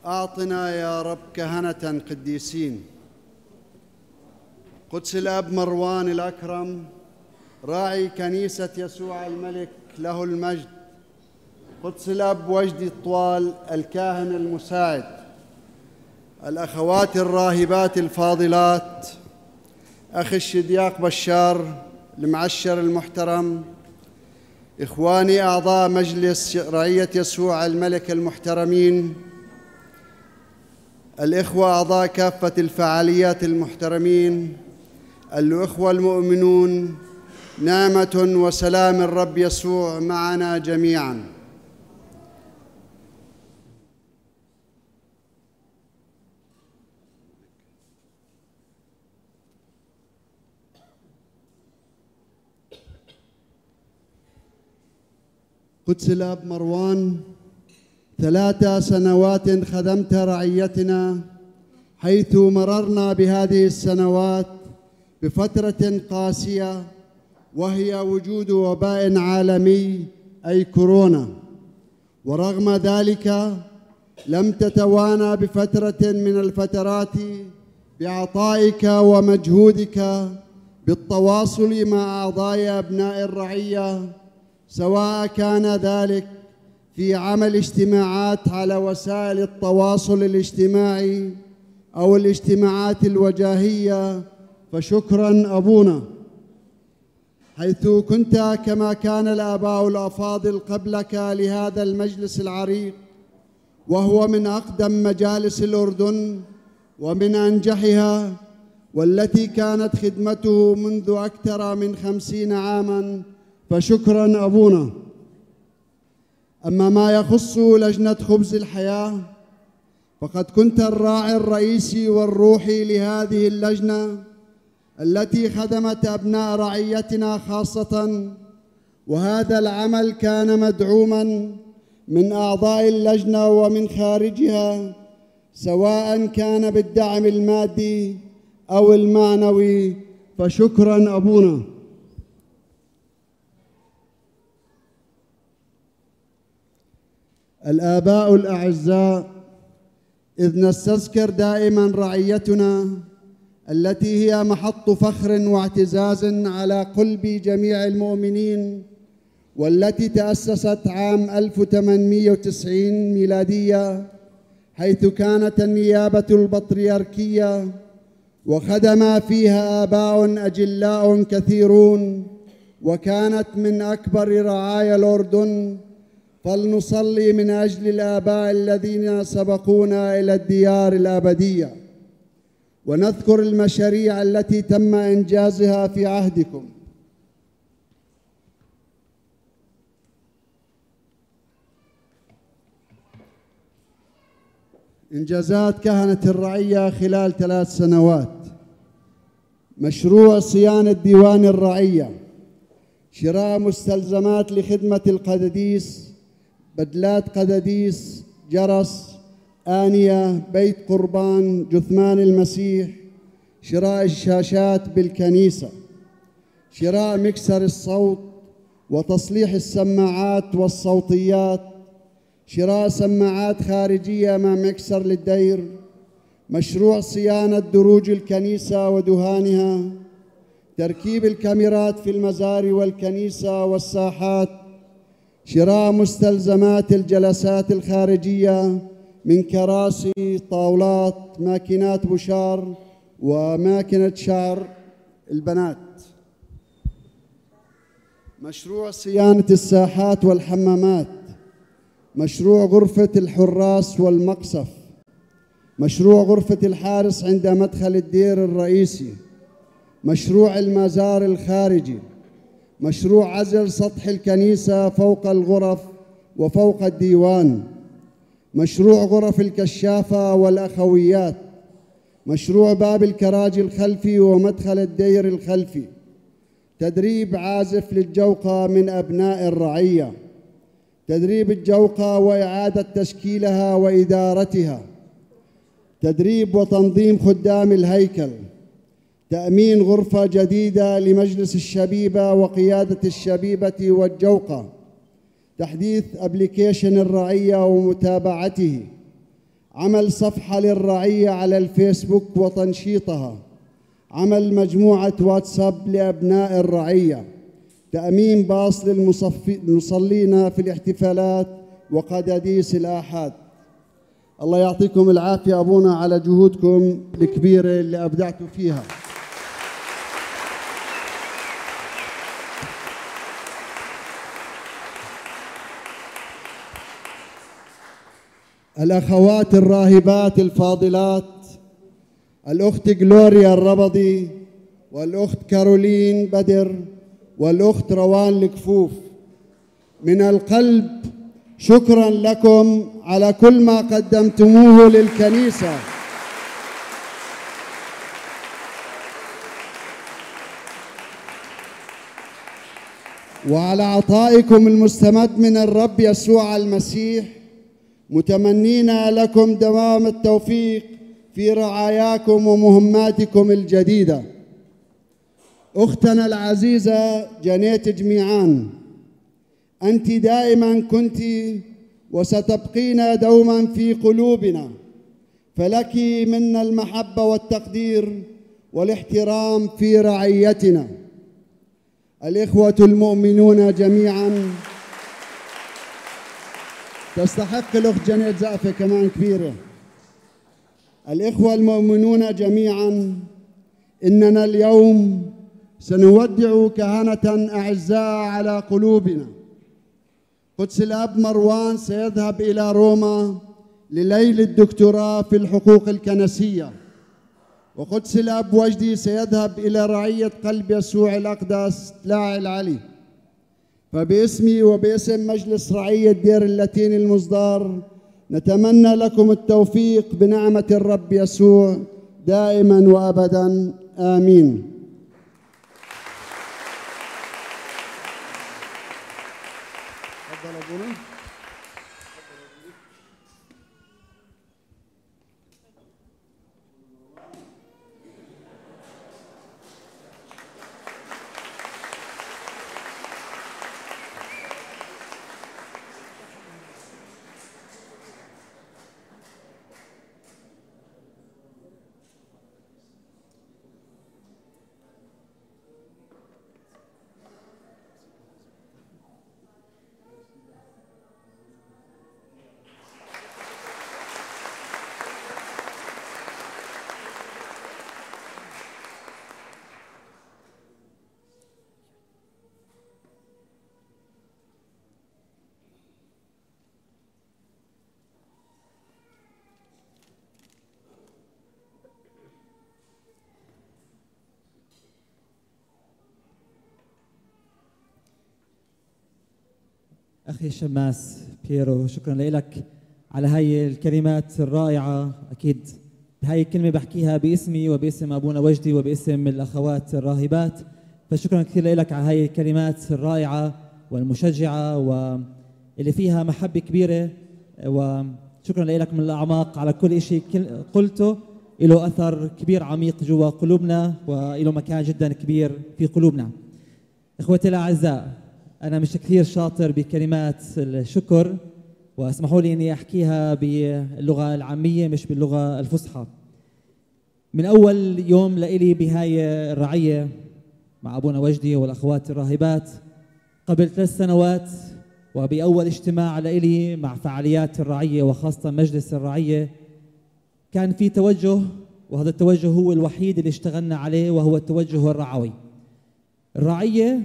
اعطنا يا رب كهنة قديسين. قدس الاب مروان الاكرم راعي كنيسة يسوع الملك له المجد. قدس الاب وجدي الطوال الكاهن المساعد. الاخوات الراهبات الفاضلات. أخي الشدياق بشار المعشر المحترم. إخواني أعضاء مجلس رعية يسوع الملك المحترمين الإخوة أعضاء كافة الفعاليات المحترمين الإخوة المؤمنون نعمة وسلام الرب يسوع معنا جميعاً. قدس الاب مروان ثلاث سنوات خدمت رعيتنا حيث مررنا بهذه السنوات بفترة قاسية وهي وجود وباء عالمي أي كورونا. ورغم ذلك لم تتوانى بفترة من الفترات بعطائك ومجهودك بالتواصل مع أعضاء أبناء الرعية سواء كان ذلك في عمل اجتماعات على وسائل التواصل الاجتماعي أو الاجتماعات الوجاهية فشكرا أبونا. حيث كنت كما كان الآباء الأفاضل قبلك لهذا المجلس العريق وهو من أقدم مجالس الأردن ومن أنجحها والتي كانت خدمته منذ أكثر من خمسين عاما فشكرا أبونا. أما ما يخص لجنة خبز الحياة فقد كنت الراعي الرئيسي والروحي لهذه اللجنة التي خدمت أبناء رعيتنا خاصة وهذا العمل كان مدعوما من أعضاء اللجنة ومن خارجها سواء كان بالدعم المادي أو المعنوي. فشكرا أبونا. الآباء الأعزاء إذ نستذكر دائما رعيتنا التي هي محط فخر واعتزاز على قلب جميع المؤمنين والتي تأسست عام 1890 ميلادية حيث كانت النيابة البطريركية وخدم فيها آباء أجلاء كثيرون وكانت من أكبر رعايا الأردن فلنصلي من أجل الآباء الذين سبقونا إلى الديار الأبدية. ونذكر المشاريع التي تم إنجازها في عهدكم. إنجازات كهنة الرعية خلال ثلاث سنوات. مشروع صيانة ديوان الرعية. شراء مستلزمات لخدمة القداديس بدلات قداديس جرس آنية بيت قربان جثمان المسيح شراء الشاشات بالكنيسة شراء مكسر الصوت وتصليح السماعات والصوتيات شراء سماعات خارجية مع مكسر للدير مشروع صيانة دروج الكنيسة ودهانها تركيب الكاميرات في المزار والكنيسة والساحات شراء مستلزمات الجلسات الخارجية من كراسي طاولات ماكينات بشار وماكينة شعر البنات. مشروع صيانة الساحات والحمامات. مشروع غرفة الحراس والمقصف. مشروع غرفة الحارس عند مدخل الدير الرئيسي. مشروع المزار الخارجي. مشروع عزل سطح الكنيسة فوق الغرف وفوق الديوان. مشروع غرف الكشافة والأخويات. مشروع باب الكراج الخلفي ومدخل الدير الخلفي. تدريب عازف للجوقة من أبناء الرعية. تدريب الجوقة وإعادة تشكيلها وإدارتها. تدريب وتنظيم خدام الهيكل. تأمين غرفة جديدة لمجلس الشبيبة وقيادة الشبيبة والجوقة. تحديث ابلكيشن الرعية ومتابعته. عمل صفحة للرعية على الفيسبوك وتنشيطها. عمل مجموعة واتساب لأبناء الرعية. تأمين باص للمصلين في الاحتفالات وقداديس الآحاد. الله يعطيكم العافية أبونا على جهودكم الكبيرة اللي أبدعتوا فيها. الأخوات الراهبات الفاضلات الأخت جلوريا الربضي والأخت كارولين بدر والأخت روان الكفوف. من القلب شكرا لكم على كل ما قدمتموه للكنيسة. وعلى عطائكم المستمد من الرب يسوع المسيح متمنين لكم دوام التوفيق في رعاياكم ومهماتكم الجديدة. أختنا العزيزة جنيت جميعان أنت دائما كنت وستبقين دوما في قلوبنا فلك منا المحبة والتقدير والاحترام في رعيتنا. الإخوة المؤمنون جميعا تستحق الأخت جنيت زقفة كمان كبيرة. الإخوة المؤمنون جميعا إننا اليوم سنودع كهنة أعزاء على قلوبنا. قدس الأب مروان سيذهب إلى روما لليل الدكتوراه في الحقوق الكنسية. وقدس الأب وجدي سيذهب إلى رعية قلب يسوع الأقدس لاعي العلي. فباسمي وباسم مجلس رعية دير اللاتين المصدار نتمنى لكم التوفيق بنعمة الرب يسوع دائما وأبدا. آمين. الشماس. بيرو شكرا لك على هاي الكلمات الرائعة. أكيد هاي الكلمة بحكيها باسمي وباسم أبونا وجدي وباسم الأخوات الراهبات. فشكرا كثير لك على هاي الكلمات الرائعة والمشجعة واللي فيها محبة كبيرة. وشكرا لك من الأعماق على كل شيء قلته. له أثر كبير عميق جوا قلوبنا وله مكان جدا كبير في قلوبنا. إخوتي الأعزاء أنا مش كثير شاطر بكلمات الشكر وأسمحوا لي إني أحكيها باللغة العامية مش باللغة الفصحى. من أول يوم لإلي بهاي الرعية مع أبونا وجدي والأخوات الراهبات قبل ثلاث سنوات وبأول اجتماع لإلي مع فعاليات الرعية وخاصة مجلس الرعية كان في توجه وهذا التوجه هو الوحيد اللي اشتغلنا عليه وهو التوجه الرعوي. الرعية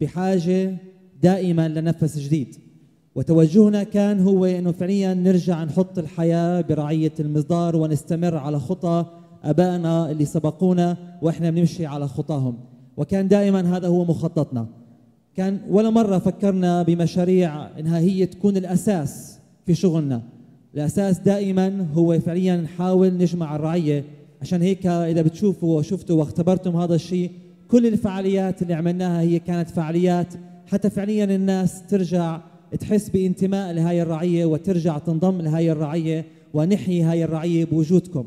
بحاجة دائما لنفس جديد. وتوجهنا كان هو إنه فعليا نرجع نحط الحياة برعيه المصدار ونستمر على خطى أبائنا اللي سبقونا وإحنا بنمشي على خطاهم. وكان دائما هذا هو مخططنا. كان ولا مرة فكرنا بمشاريع إنها هي تكون الأساس في شغلنا. الأساس دائما هو فعليا نحاول نجمع الرعيه عشان هيك إذا بتشوفوا وشفتوا واختبرتم هذا الشيء كل الفعاليات اللي عملناها هي كانت فعاليات حتى فعليا الناس ترجع تحس بانتماء لهاي الرعية وترجع تنضم لهاي الرعية ونحيي هاي الرعية بوجودكم.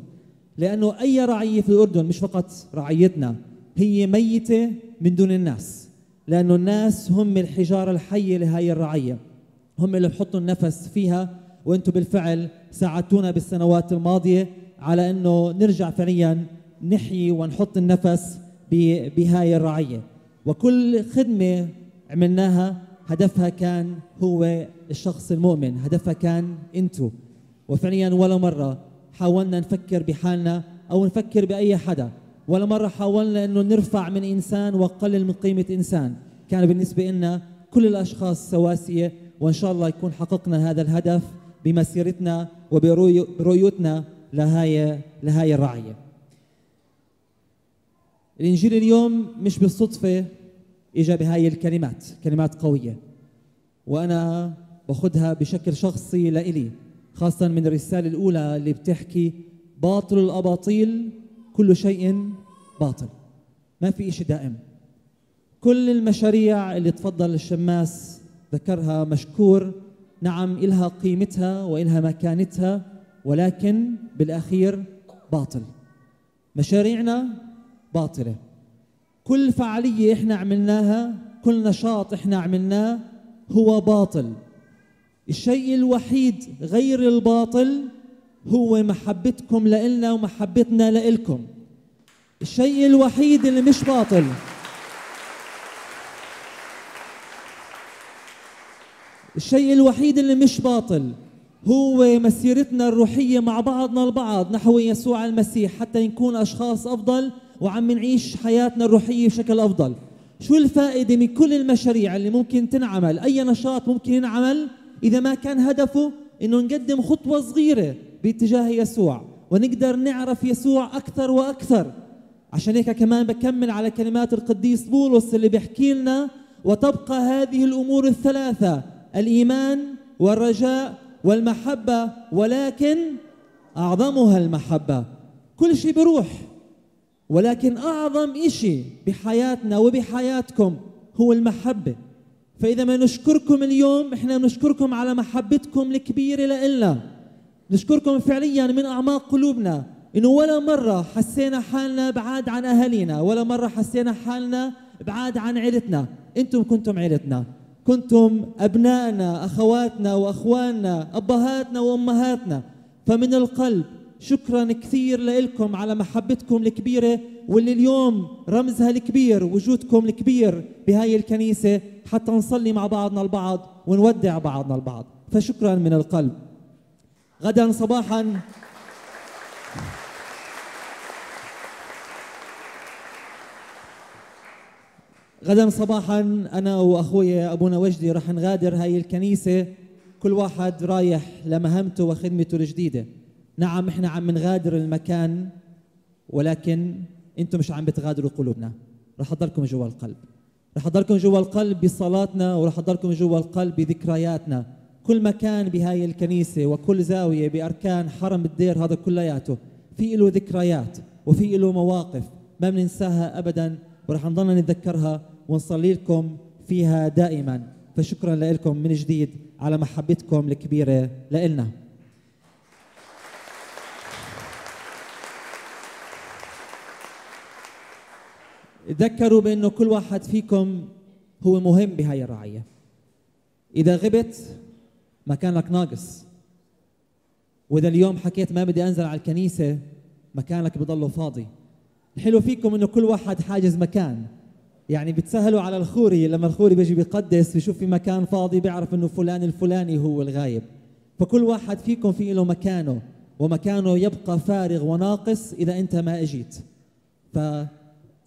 لأنه أي رعية في الأردن مش فقط رعيتنا هي ميتة من دون الناس. لأنه الناس هم الحجارة الحية لهاي الرعية. هم اللي بحطوا النفس فيها وأنتم بالفعل ساعدتونا بالسنوات الماضية على أنه نرجع فعليا نحيي ونحط النفس بهاي الرعية. وكل خدمة عملناها هدفها كان هو الشخص المؤمن هدفها كان انتو. وفعليا ولا مرة حاولنا نفكر بحالنا أو نفكر بأي حدا. ولا مرة حاولنا إنه نرفع من إنسان ونقلل من قيمة إنسان. كان بالنسبة لنا كل الأشخاص سواسية وإن شاء الله يكون حققنا هذا الهدف بمسيرتنا وبرؤيتنا لهاي لهاي الرعية. الإنجيل اليوم مش بالصدفة اجى بهاي الكلمات كلمات قوية. وأنا باخذها بشكل شخصي لإلي خاصة من الرسالة الأولى اللي بتحكي باطل الأباطيل كل شيء باطل. ما في شيء دائم. كل المشاريع اللي تفضل الشماس ذكرها مشكور نعم إلها قيمتها وإلها مكانتها ولكن بالأخير باطل. مشاريعنا باطلة. كل فعالية إحنا عملناها كل نشاط إحنا عملناه هو باطل. الشيء الوحيد غير الباطل هو محبتكم لإلنا ومحبتنا لإلكم. الشيء الوحيد اللي مش باطل. الشيء الوحيد اللي مش باطل هو مسيرتنا الروحية مع بعضنا البعض نحو يسوع المسيح حتى نكون أشخاص أفضل وعم نعيش حياتنا الروحية بشكل أفضل. شو الفائدة من كل المشاريع اللي ممكن تنعمل؟ أي نشاط ممكن ينعمل؟ إذا ما كان هدفه إنه نقدم خطوة صغيرة باتجاه يسوع ونقدر نعرف يسوع أكثر وأكثر. عشان هيك كمان بكمل على كلمات القديس بولس اللي بيحكي لنا وتبقى هذه الأمور الثلاثة الإيمان والرجاء والمحبة ولكن أعظمها المحبة. كل شيء بروح. ولكن أعظم شيء بحياتنا وبحياتكم هو المحبة. فإذا ما نشكركم اليوم إحنا نشكركم على محبتكم الكبيرة لنا نشكركم فعليا من أعماق قلوبنا إنه ولا مرة حسينا حالنا بعاد عن أهالينا ولا مرة حسينا حالنا بعاد عن عيلتنا. أنتم كنتم عيلتنا. كنتم أبنائنا أخواتنا وأخواننا أبهاتنا وأمهاتنا. فمن القلب شكرا كثير لكم على محبتكم الكبيرة واللي اليوم رمزها الكبير وجودكم الكبير بهاي الكنيسة حتى نصلي مع بعضنا البعض ونودع بعضنا البعض. فشكرا من القلب. غدا صباحا. غدا صباحا. أنا وأخوي ابونا وجدي رح نغادر هاي الكنيسة. كل واحد رايح لمهمته وخدمته الجديدة. نعم إحنا عم نغادر المكان ولكن أنتم مش عم بتغادروا قلوبنا. رح أضلكم جوا القلب. رح أضلكم جوا القلب بصلاتنا ورح أضلكم جوا القلب بذكرياتنا. كل مكان بهاي الكنيسة وكل زاوية بأركان حرم الدير هذا كلياته في له ذكريات وفي له مواقف ما بننساها ابدا ورح نضلنا نتذكرها ونصلي لكم فيها دائما. فشكرا لكم من جديد على محبتكم الكبيرة لنا تذكروا بأنه كل واحد فيكم هو مهم بهاي الرعيه إذا غبت مكانك ناقص. وإذا اليوم حكيت ما بدي أنزل على الكنيسة مكانك بضله فاضي. الحلو فيكم إنه كل واحد حاجز مكان. يعني بتسهلوا على الخوري لما الخوري بيجي بيقدس بيشوف في مكان فاضي بيعرف إنه فلان الفلاني هو الغايب. فكل واحد فيكم في له مكانه ومكانه يبقى فارغ وناقص إذا أنت ما إجيت.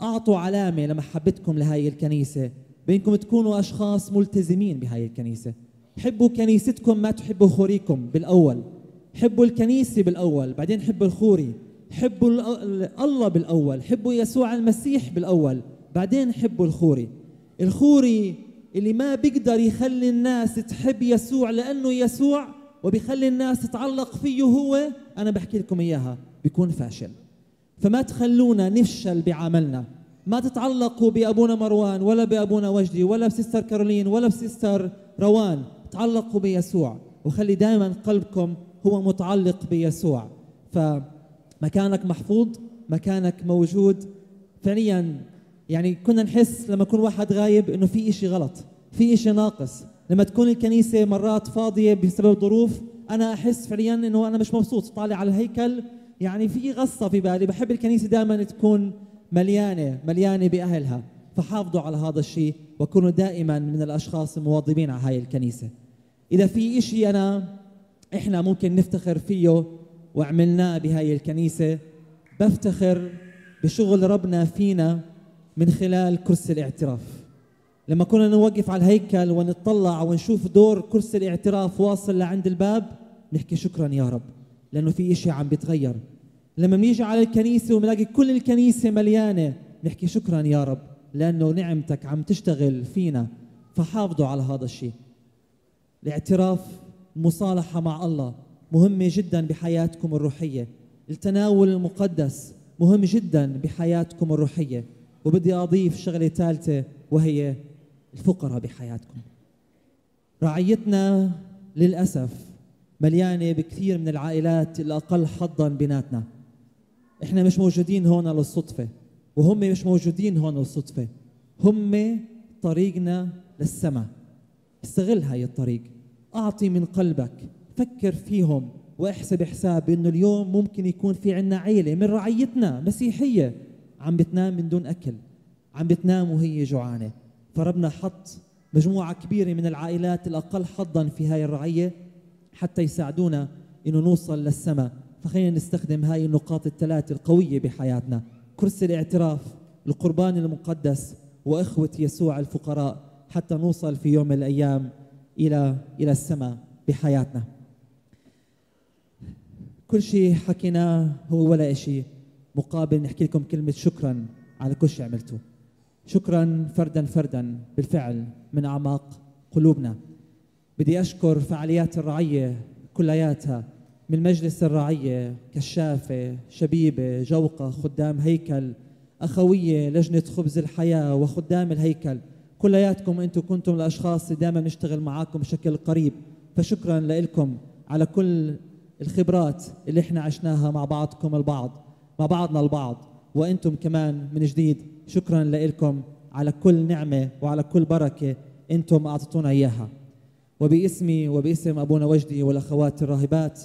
فاعطوا علامة لمحبتكم لهي الكنيسة. بانكم تكونوا أشخاص ملتزمين بهاي الكنيسة. حبوا كنيستكم ما تحبوا خوريكم بالأول. حبوا الكنيسة بالأول بعدين حبوا الخوري. حبوا الله بالأول. حبوا يسوع المسيح بالأول بعدين حبوا الخوري. الخوري اللي ما بيقدر يخلي الناس تحب يسوع لأنه يسوع وبيخلي الناس تتعلق فيه هو أنا بحكي لكم إياها بيكون فاشل. فما تخلونا نفشل بعملنا. ما تتعلقوا بأبونا مروان ولا بأبونا وجدي ولا بسيستر كارولين ولا بسيستر روان. تعلقوا بيسوع. وخلي دائما قلبكم هو متعلق بيسوع. فمكانك محفوظ مكانك موجود. فعليا يعني كنا نحس لما يكون واحد غايب إنه في إشي غلط في إشي ناقص. لما تكون الكنيسة مرات فاضية بسبب ظروف أنا أحس فعليا إنه أنا مش مبسوط طالع على الهيكل. يعني في غصة في بالي. بحب الكنيسة دائما تكون مليانة مليانة بأهلها. فحافظوا على هذا الشيء وكونوا دائما من الأشخاص المواظبين على هاي الكنيسة. إذا في إشي أنا إحنا ممكن نفتخر فيه وعملناه بهاي الكنيسة بفتخر بشغل ربنا فينا من خلال كرسي الاعتراف. لما كنا نوقف على الهيكل ونطلع ونشوف دور كرسي الاعتراف واصل لعند الباب نحكي شكرا يا رب. لأنه في إشي عم بيتغير. لما بنيجي على الكنيسة وبنلاقي كل الكنيسة مليانة نحكي شكرا يا رب لأنه نعمتك عم تشتغل فينا. فحافظوا على هذا الشيء. الاعتراف مصالحة مع الله مهمة جدا بحياتكم الروحية. التناول المقدس مهم جدا بحياتكم الروحية. وبدي أضيف شغلة ثالثة وهي الفقراء بحياتكم. رعيتنا للأسف مليانة بكثير من العائلات الأقل حظا بيناتنا. إحنا مش موجودين هون للصدفة وهم مش موجودين هون للصدفة. هم طريقنا للسماء. استغل هاي الطريق. أعطي من قلبك. فكر فيهم واحسب حساب إنه اليوم ممكن يكون في عنا عيلة من رعيتنا مسيحية. عم بتنام من دون أكل عم بتنام وهي جوعانة. فربنا حط مجموعة كبيرة من العائلات الاقل حظا في هاي الرعية. حتى يساعدونا إنه نوصل للسماء. فخلينا نستخدم هاي النقاط الثلاث القوية بحياتنا. كرسي الاعتراف القربان المقدس وإخوة يسوع الفقراء حتى نوصل في يوم من الأيام إلى إلى السماء بحياتنا. كل شيء حكيناه هو ولا شيء مقابل نحكي لكم كلمة شكرا على كل شيء عملته شكرا فردا فردا بالفعل من أعماق قلوبنا. بدي أشكر فعاليات الرعية كلياتها من مجلس الرعية كشافة شبيبة جوقة خدام هيكل أخوية لجنة خبز الحياة وخدام الهيكل. كلياتكم أنتم كنتم الأشخاص اللي دائما نشتغل معاكم بشكل قريب. فشكرا لكم على كل الخبرات اللي إحنا عشناها مع بعضكم البعض مع بعضنا البعض. وأنتم كمان من جديد شكرا لكم على كل نعمة وعلى كل بركة أنتم أعطيتونا إياها. وباسمي وباسم أبونا وجدي والأخوات الراهبات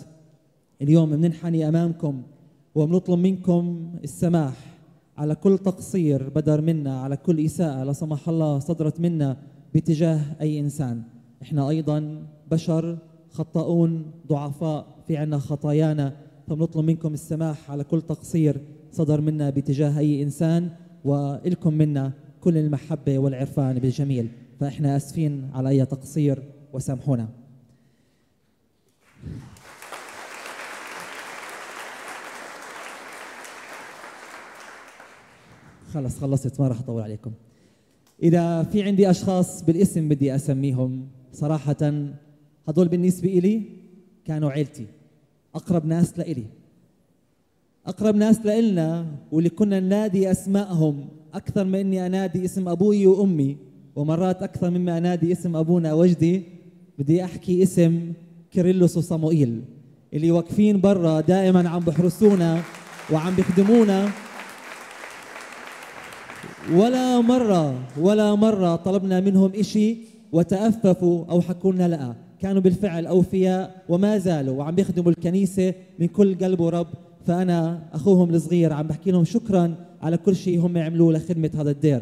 اليوم بننحني أمامكم وبنطلب منكم السماح على كل تقصير بدر منا على كل إساءة لا سمح الله صدرت منا باتجاه أي إنسان. إحنا أيضا بشر خطاؤون ضعفاء في عنا خطايانا فبنطلب منكم السماح على كل تقصير صدر منا باتجاه أي إنسان وإلكم منا كل المحبة والعرفان بالجميل. فإحنا آسفين على أي تقصير وسامحونا. خلص خلصت ما راح أطول عليكم. إذا في عندي أشخاص بالاسم بدي أسميهم صراحة هدول بالنسبة إلي كانوا عيلتي أقرب ناس لإلي. أقرب ناس لإلنا واللي كنا ننادي أسمائهم أكثر من إني أنادي اسم أبوي وأمي ومرات أكثر مما أنادي اسم أبونا وجدي بدي أحكي اسم كيرلس وصموئيل اللي واقفين برا دائما عم بحرسونا وعم بيخدمونا. ولا مرة ولا مرة طلبنا منهم إشي وتأففوا أو حكوا لنا لأ. كانوا بالفعل أوفياء وما زالوا وعم بيخدموا الكنيسة من كل قلب ورب. فأنا أخوهم الصغير عم بحكي لهم شكرا على كل شيء هم عملوه لخدمة هذا الدير.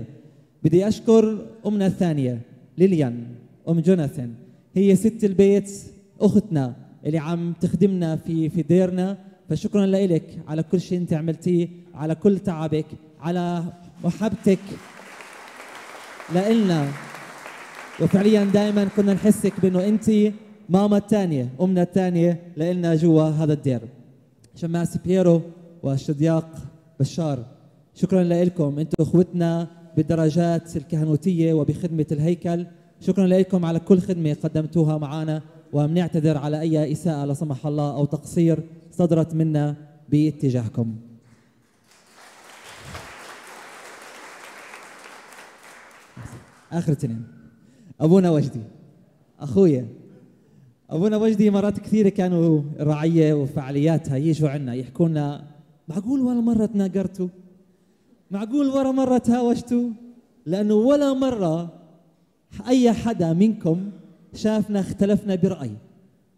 بدي أشكر أمنا الثانية ليليان أم جوناثان. هي ست البيت أختنا اللي عم تخدمنا في في ديرنا. فشكرا لك على كل شيء أنت عملتيه على كل تعبك على محبتك لإلنا. وفعليا دائما كنا نحسك بأنه أنت ماما الثانية أمنا الثانية لنا جوا هذا الدير. شماس بييرو والشدياق بشار. شكرا لكم أنتم أخوتنا بالدرجات الكهنوتية وبخدمة الهيكل. شكرا لكم على كل خدمة قدمتوها معنا وبنعتذر على أي إساءة لا سمح الله أو تقصير صدرت منا باتجاهكم. آخر اثنين. ابونا وجدي أخويا. ابونا وجدي مرات كثيرة كانوا الرعيه وفعالياتها يجوا عنا يحكوا لنا معقول ولا مرة تناقرتوا؟ معقول ولا مرة تهاوشتوا؟ لأنه ولا مرة أي حدا منكم شافنا اختلفنا برأي.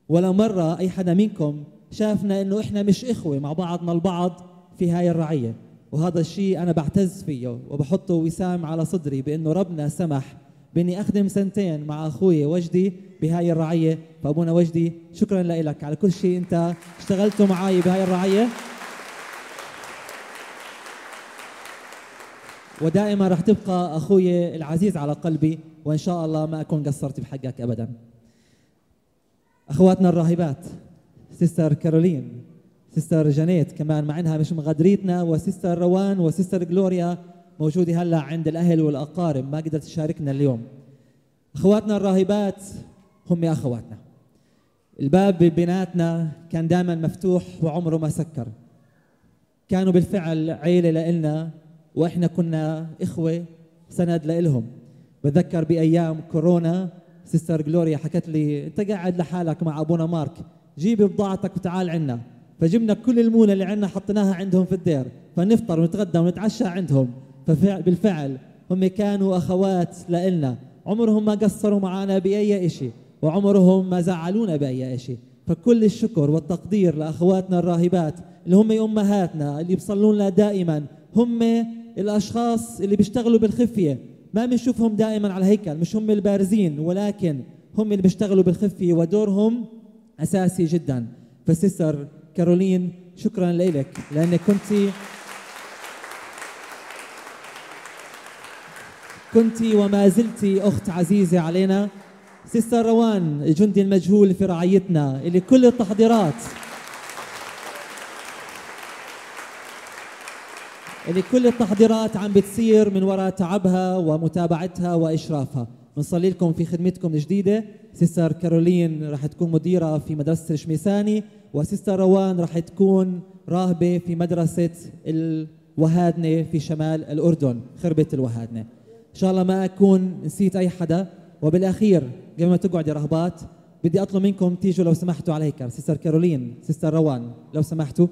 ولا مرة أي حدا منكم شافنا إنه إحنا مش إخوة مع بعضنا البعض في هاي الرعية. وهذا الشيء أنا بعتز فيه وبحطه وسام على صدري بإنه ربنا سمح بإني أخدم سنتين مع أخوي وجدي بهاي الرعية. فأبونا وجدي شكرا لك على كل شيء أنت اشتغلته معي بهاي الرعية. ودائما رح تبقى أخوي العزيز على قلبي. وإن شاء الله ما أكون قصرت بحقك أبدا. أخواتنا الراهبات sister كارولين sister جانيت كمان مع إنها مش مغادريتنا و sister روان و sister جلوريا موجودة هلا عند الأهل والأقارب. ما قدرت تشاركنا اليوم. أخواتنا الراهبات هم أخواتنا. الباب بيناتنا كان دائما مفتوح وعمره ما سكر. كانوا بالفعل عيلة لإلنا وإحنا كنا إخوة سند لإلهم. بتذكر بأيام كورونا سيستر جلوريا حكت لي أنت قاعد لحالك مع أبونا مارك جيب بضاعتك وتعال عنا. فجبنا كل المونة اللي عندنا حطيناها عندهم في الدير فنفطر ونتغدى ونتعشى عندهم. فبالفعل هم كانوا أخوات لإلنا. عمرهم ما قصروا معنا بأي شيء وعمرهم ما زعلونا بأي شيء فكل الشكر والتقدير لأخواتنا الراهبات اللي هم أمهاتنا اللي بيصلوا لنا دائما هم الأشخاص اللي بيشتغلوا بالخفية. ما بنشوفهم دائما على الهيكل مش هم البارزين ولكن هم اللي بيشتغلوا بالخفية ودورهم أساسي جدا. ف sister كارولين شكرا لك لأنك كنتي كنت وما زلت أخت عزيزة علينا. sister روان الجندي المجهول في رعايتنا اللي كل التحضيرات اللي كل التحضيرات عم بتصير من وراء تعبها ومتابعتها وإشرافها. بنصلي لكم في خدمتكم الجديدة. sister كارولين رح تكون مديرة في مدرسة الشميساني و sister روان رح تكون راهبة في مدرسة الوهادنة في شمال الأردن خربة الوهادنة. إن شاء الله ما أكون نسيت أي حدا وبالأخير قبل ما تقعد يا راهبات بدي أطلب منكم تيجوا لو سمحتوا على هيك sister كارولين sister روان لو سمحتوا.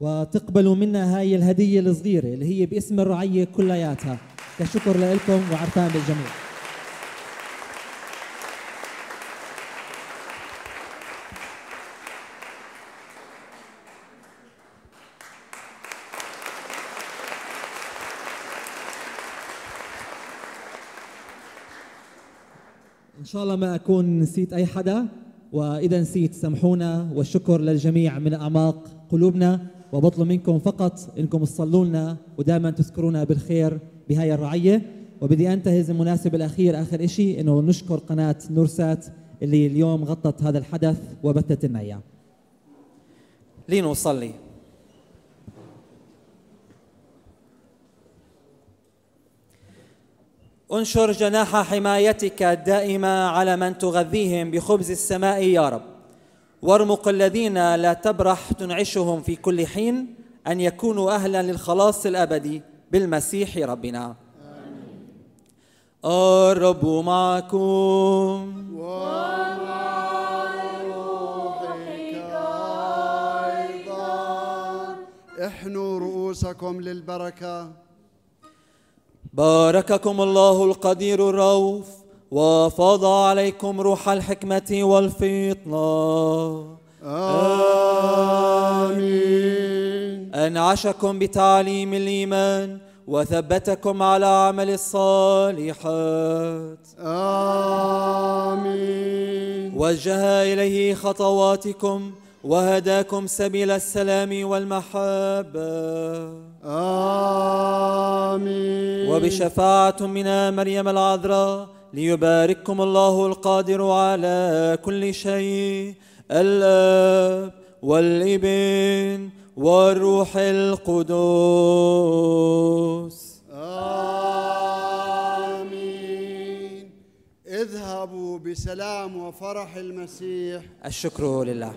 وتقبلوا منا هاي الهدية الصغيرة اللي هي باسم الرعية كلياتها. كشكر لكم وعرفان بالجميع. إن شاء الله ما أكون نسيت أي حدا وإذا نسيت سامحونا والشكر للجميع من أعماق قلوبنا. وبطلب منكم فقط إنكم تصلوا لنا ودائما تذكرونا بالخير بهاي الرعية. وبدي انتهز المناسب الأخير آخر شيء إنه نشكر قناة نورسات اللي اليوم غطت هذا الحدث وبثت لنا إياه. لنصلي انشر جناح حمايتك الدائمة على من تغذيهم بخبز السماء يا رب. وارمق الذين لا تبرح تنعشهم في كل حين أن يكونوا أهلا للخلاص الأبدي بالمسيح ربنا. آمين. الرب معكم. ومع روحك أيضا احنوا رؤوسكم للبركة. بارككم الله القدير الرؤوف وفاض عليكم روح الحكمة والفطنة. آمين. أنعشكم بتعليم الإيمان وثبتكم على عمل الصالحات. آمين. وجه إليه خطواتكم وهداكم سبيل السلام والمحبة. آمين. وبشفاعة من مريم العذراء ليبارككم الله القادر على كل شيء الآب والإبن والروح القدس آمين. اذهبوا بسلام وفرح المسيح. الشكر لله.